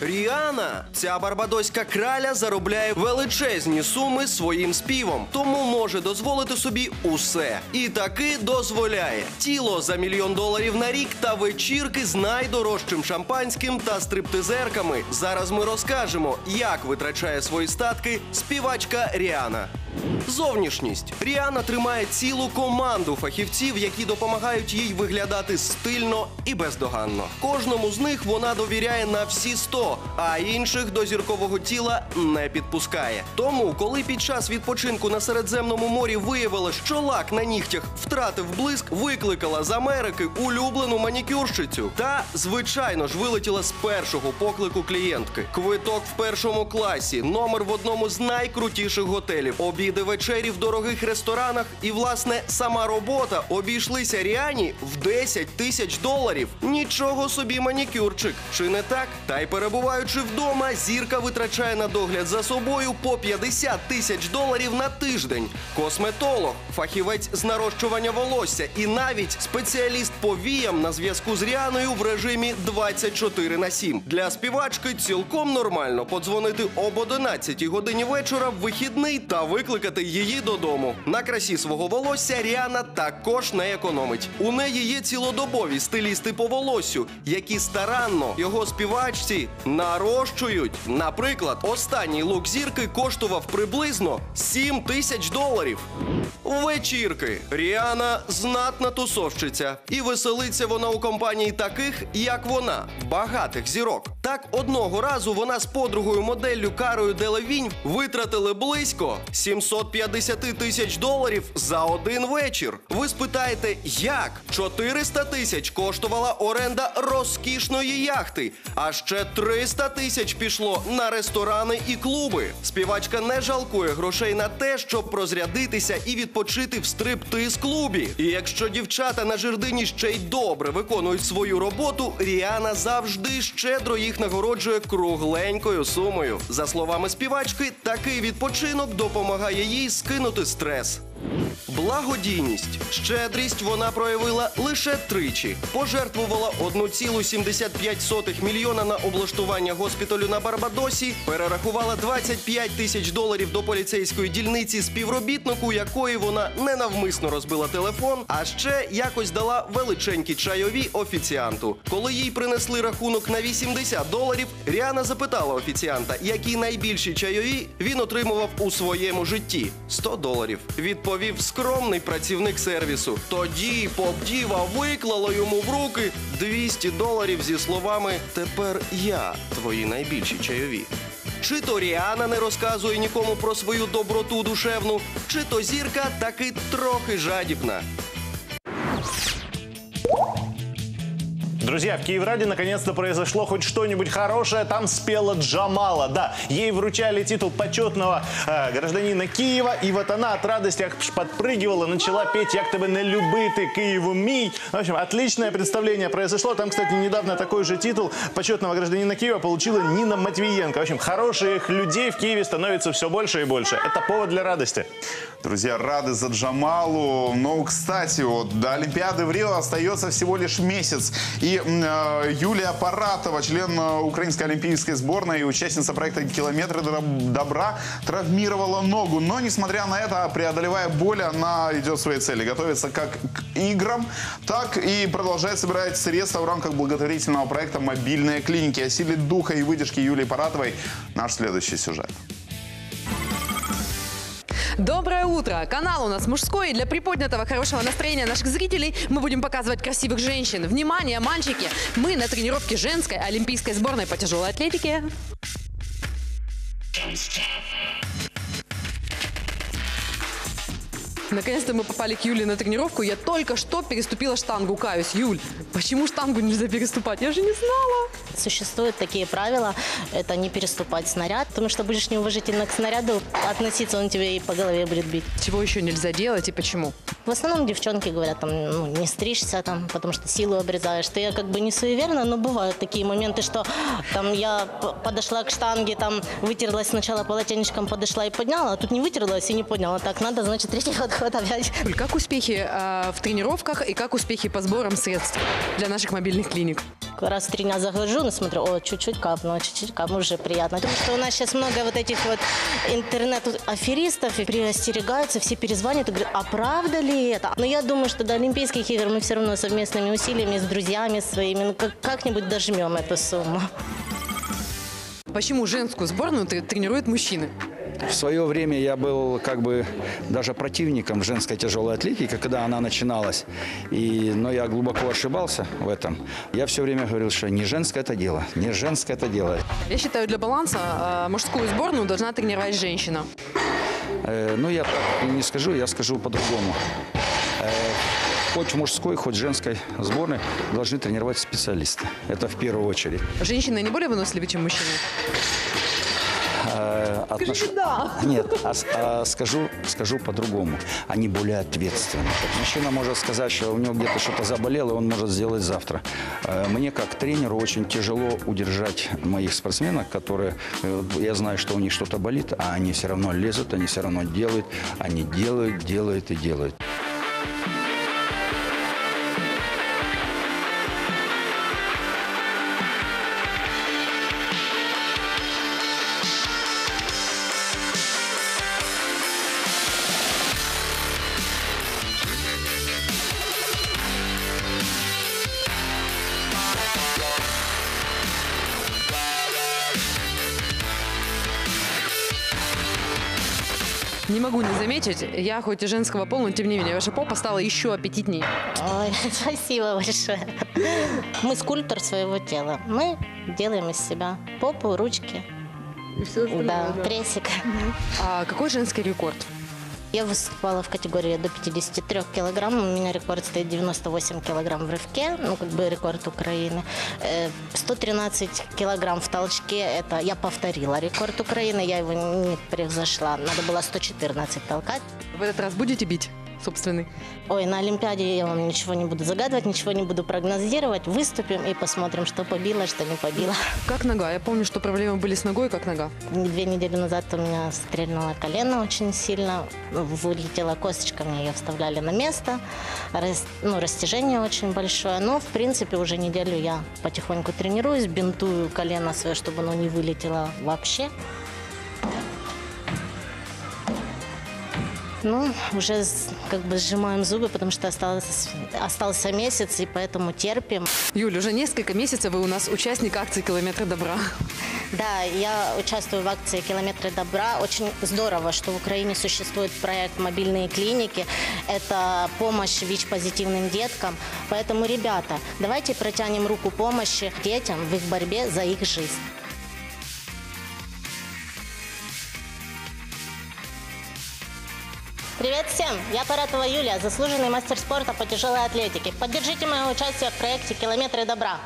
Ріана, ця барбадоська краля заробляє величезні суми своїм співом, тому може дозволити собі усе. І таки дозволяє тіло за мільйон доларів на рік та вечірки з найдорожчим шампанським та стриптизерками. Зараз ми розкажемо, як витрачає свої статки співачка Ріана. Зовнішність Ріана тримає цілу команду фахівців, які допомагають їй виглядати стильно і бездоганно. Кожному з них вона довіряє на всі 100, а інших до зіркового тіла не підпускає. Тому, коли під час відпочинку на Середземному морі виявилось, що лак на нігтях втратив блиск, викликала з Америки улюблену манікюрщицю та, звичайно ж, вилетіла з першого поклику клієнтки. Квиток в першому класі, номер в одному з найкрутіших готелів, обіди вечері в дорогих ресторанах і, власне, сама робота обійшлися Ріані в 10 тисяч доларів. Нічого собі манікюрчик, чи не так? Та й перебуваючи вдома, зірка витрачає на догляд за собою по 50 тисяч доларів на тиждень. Косметолог, фахівець з нарощування волосся і навіть спеціаліст по віям на зв'язку з Ріаною в режимі 24 на 7. Для співачки цілком нормально подзвонити об 11 годині вечора в вихідний та викликати її додому. На красі свого волосся Ріана також не економить. У неї є цілодобові стилісти по волосю, які старанно його співачці нарощують. Наприклад, останній лук зірки коштував приблизно 7 тисяч доларів. Вечірки Ріана знатна тусовщиця, і веселиться вона у компанії таких, як вона, багатих зірок. Так одного разу вона з подругою моделлю Карою Делевінь витратили близько 750 тисяч доларів за один вечір. Ви спитаєте, як 400 тисяч коштувала оренда розкішної яхти, а ще 300 тисяч пішло на ресторани і клуби. Співачка не жалкує грошей на те, щоб розрядитися і відпочити в стриптиз-клубі. І якщо дівчата на жердині ще й добре виконують свою роботу, Ріана завжди щедро їх нагороджує кругленькою сумою. За словами співачки, такий відпочинок допомагає їй скинути стрес. Благодійність, щедрість вона проявила лише тричі. Пожертвувала 1,75 мільйона на облаштування госпіталю на Барбадосі, перерахувала 25 тисяч доларів до поліцейської дільниці співробітнику, якої вона ненавмисно розбила телефон, а ще якось дала величенькі чайові офіціанту. Коли їй принесли рахунок на 80 доларів, Ріана запитала офіціанта, які найбільші чайові він отримував у своєму житті 100 доларів. Відповів скромний працівник сервісу. Тоді поп-діва виклала йому в руки 200 доларів зі словами Тепер я твої найбільші чайові. Чи то Ріана не розказує нікому про свою доброту душевну, чи то зірка таки трохи жадібна. Друзья, в Киевраде наконец-то произошло хоть что-нибудь хорошее. Там спела Джамала. Да, ей вручали титул почетного э, гражданина Киева. И вот она от радости аж подпрыгивала, начала петь «Як тебе не любити, Киеву мій». В общем, отличное представление произошло. Там, кстати, недавно такой же титул почетного гражданина Киева получила Нина Матвиенко. В общем, хороших людей в Киеве становится все больше и больше. Это повод для радости. Друзья, рады за Джамалу. Но, кстати, вот до Олимпиады в Рио остается всего лишь месяц. И э, Юлия Паратова, член э, украинской олимпийской сборной и участница проекта «Километры добра», травмировала ногу. Но, несмотря на это, преодолевая боль, она идет своей цели. Готовится как к играм, так и продолжает собирать средства в рамках благотворительного проекта «Мобильные клиники». О силе духа и выдержки Юлии Паратовой наш следующий сюжет. Доброе утро! Канал у нас мужской. Для приподнятого хорошего настроения наших зрителей мы будем показывать красивых женщин. Внимание, мальчики! Мы на тренировке женской олимпийской сборной по тяжелой атлетике. Наконец-то мы попали к Юле на тренировку. Я только что переступила штангу. Каюсь. Юль, почему штангу нельзя переступать? Я же не знала. Существуют такие правила. Это не переступать снаряд. Потому что будешь неуважительно к снаряду относиться, он тебе и по голове будет бить. Чего еще нельзя делать и почему? В основном девчонки говорят, там, ну, не стричься, там, потому что силу обрезаешь. Ты я как бы не суеверна, но бывают такие моменты, что там я подошла к штанге, там вытерлась сначала полотенечком, подошла и подняла, а тут не вытерлась и не подняла. Так, надо, значит, третий ход Вот опять. Юль, как успехи э, в тренировках и как успехи по сборам средств для наших мобильных клиник? Раз в три дня захожу, ну, смотрю, о, чуть-чуть капнуло, чуть-чуть капнуло, уже приятно. Потому что у нас сейчас много вот этих вот интернет-аферистов, и приостерегаются, все перезванивают и говорят, а правда ли это? Но я думаю, что до Олимпийских игр мы все равно совместными усилиями с друзьями своими, ну, как- как-нибудь дожмем эту сумму. Почему женскую сборную тре- тренируют мужчины? В свое время я был как бы даже противником женской тяжелой атлетики, когда она начиналась. И, но я глубоко ошибался в этом. Я все время говорил, что не женское это дело, не женское это дело. Я считаю, для баланса э, мужскую сборную должна тренировать женщина. Э, ну, я так не скажу, я скажу по-другому. Э, хоть в мужской, хоть в женской сборной должны тренировать специалисты. Это в первую очередь. Женщины не более выносливы, чем мужчины? Э, Скажите «да». Нет, а а скажу, скажу по-другому. Они более ответственны. Мужчина может сказать, что у него где-то что-то заболело, и он может сделать завтра. Э, Мне как тренеру очень тяжело удержать моих спортсменок, которые, э, я знаю, что у них что-то болит, а они все равно лезут, они все равно делают, они делают, делают и делают. Заметить, я хоть и женского пола, но тем не менее, ваша попа стала еще аппетитней. Ой, спасибо большое. Мы скульптор своего тела. Мы делаем из себя попу, ручки. Да, прессик. А какой женский рекорд? Я выступала в категории до 53 килограмм. У меня рекорд стоит 98 килограмм в рывке, ну, как бы рекорд Украины. Э, 113 килограмм в толчке, это я повторила рекорд Украины, я его не превзошла. Надо было 114 толкать. В этот раз будете бить собственный? Ой, на Олимпиаде я вам ничего не буду загадывать, ничего не буду прогнозировать. Выступим и посмотрим, что побило, что не побило. Как нога? Я помню, что проблемы были с ногой, как нога. Две недели назад у меня стрельнуло колено очень сильно, вылетела косточка, мне ее вставляли на место, Рас- ну, растяжение очень большое, но в принципе уже неделю я потихоньку тренируюсь, бинтую колено свое, чтобы оно не вылетело вообще. Ну, уже как бы сжимаем зубы, потому что осталось, остался месяц, и поэтому терпим. Юль, уже несколько месяцев вы у нас участник акции «Километры добра». Да, я участвую в акции «Километры добра». Очень здорово, что в Украине существует проект «Мобильные клиники». Это помощь ВИЧ-позитивным деткам. Поэтому, ребята, давайте протянем руку помощи детям в их борьбе за их жизнь. Привет всем! Я Паратова Юлия, заслуженный мастер спорта по тяжелой атлетике. Поддержите мое участие в проекте «Километры добра».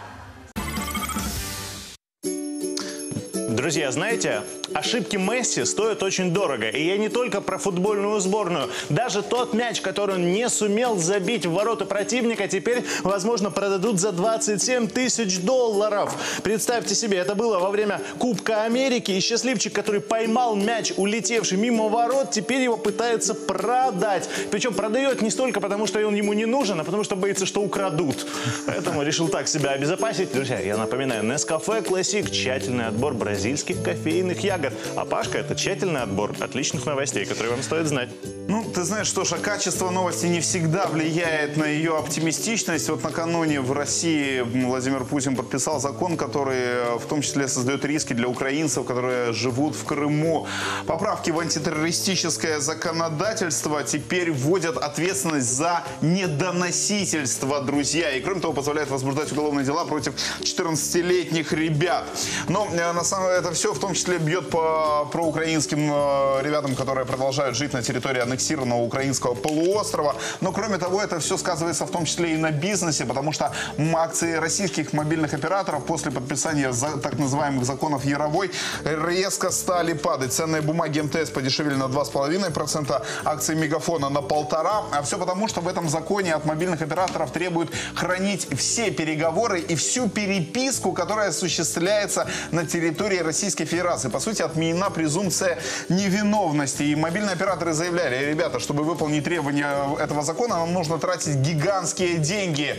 Друзья, знаете, ошибки Месси стоят очень дорого. И я не только про футбольную сборную. Даже тот мяч, который он не сумел забить в ворота противника, теперь, возможно, продадут за 27 тысяч долларов. Представьте себе, это было во время Кубка Америки. И счастливчик, который поймал мяч, улетевший мимо ворот, теперь его пытается продать. Причем продает не столько потому, что он ему не нужен, а потому что боится, что украдут. Поэтому решил так себя обезопасить. Друзья, я напоминаю, Nescafe Classic – тщательный отбор бразильских кофейных ягод. А Пашка – это тщательный отбор отличных новостей, которые вам стоит знать. Ну, ты знаешь, что ж, а качество новости не всегда влияет на ее оптимистичность. Вот накануне в России Владимир Путин подписал закон, который э, в том числе создает риски для украинцев, которые живут в Крыму. Поправки в антитеррористическое законодательство теперь вводят ответственность за недоносительство, друзья. И кроме того, позволяет возбуждать уголовные дела против 14-летних ребят. Но э, на самом деле это все в том числе бьет по проукраинским э, ребятам, которые продолжают жить на территории аннексированного украинского полуострова. Но кроме того, это все сказывается в том числе и на бизнесе, потому что акции российских мобильных операторов после подписания так называемых законов Яровой резко стали падать. Ценные бумаги МТС подешевели на 2,5%, акции Мегафона на полтора. А все потому, что в этом законе от мобильных операторов требуют хранить все переговоры и всю переписку, которая осуществляется на территории Российской Федерации. По сути, отменена презумпция невиновности. И мобильные операторы заявляли, ребята, чтобы выполнить требования этого закона, нам нужно тратить гигантские деньги.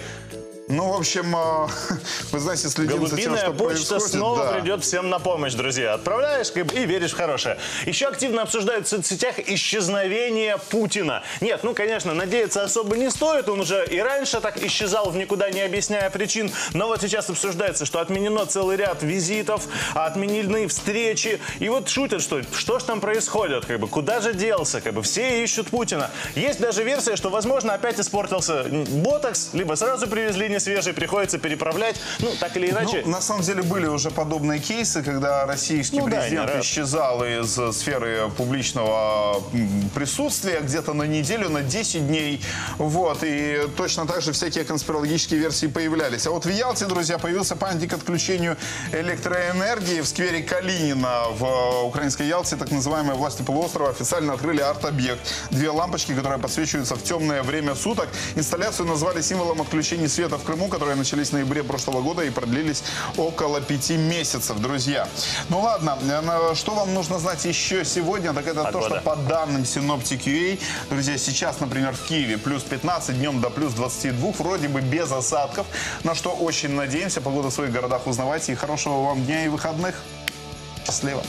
Ну, в общем, э, вы знаете, следим за тем, Голубиная что почта происходит. снова да. придет всем на помощь, друзья. Отправляешь и веришь в хорошее. Еще активно обсуждают в соцсетях исчезновение Путина. Нет, ну, конечно, надеяться особо не стоит. Он уже и раньше так исчезал в никуда не объясняя причин. Но вот сейчас обсуждается, что отменено целый ряд визитов, отменены встречи. И вот шутят, что что ж там происходит, как бы, куда же делся, как бы, все ищут Путина. Есть даже версия, что, возможно, опять испортился ботокс, либо сразу привезли не свежий, приходится переправлять. Ну, так или иначе. Ну, на самом деле были уже подобные кейсы, когда российский Ну да, президент раз. исчезал из э, сферы публичного присутствия где-то на неделю, на 10 дней. Вот. И точно так же всякие конспирологические версии появлялись. А вот в Ялте, друзья, появился памятник отключению электроэнергии в сквере Калинина в э, украинской Ялте. Так называемые власти полуострова официально открыли арт-объект. Две лампочки, которые подсвечиваются в темное время суток. Инсталляцию назвали символом отключения света в Крыму, которые начались в ноябре прошлого года и продлились около пяти месяцев, друзья. Ну ладно, э, что вам нужно знать еще сегодня, так это то, Погода. что по данным Синоптик.ua, друзья, сейчас, например, в Киеве плюс 15, днем до плюс 22, вроде бы без осадков, на что очень надеемся. Погоду в своих городах узнавайте и хорошего вам дня и выходных. Счастливо.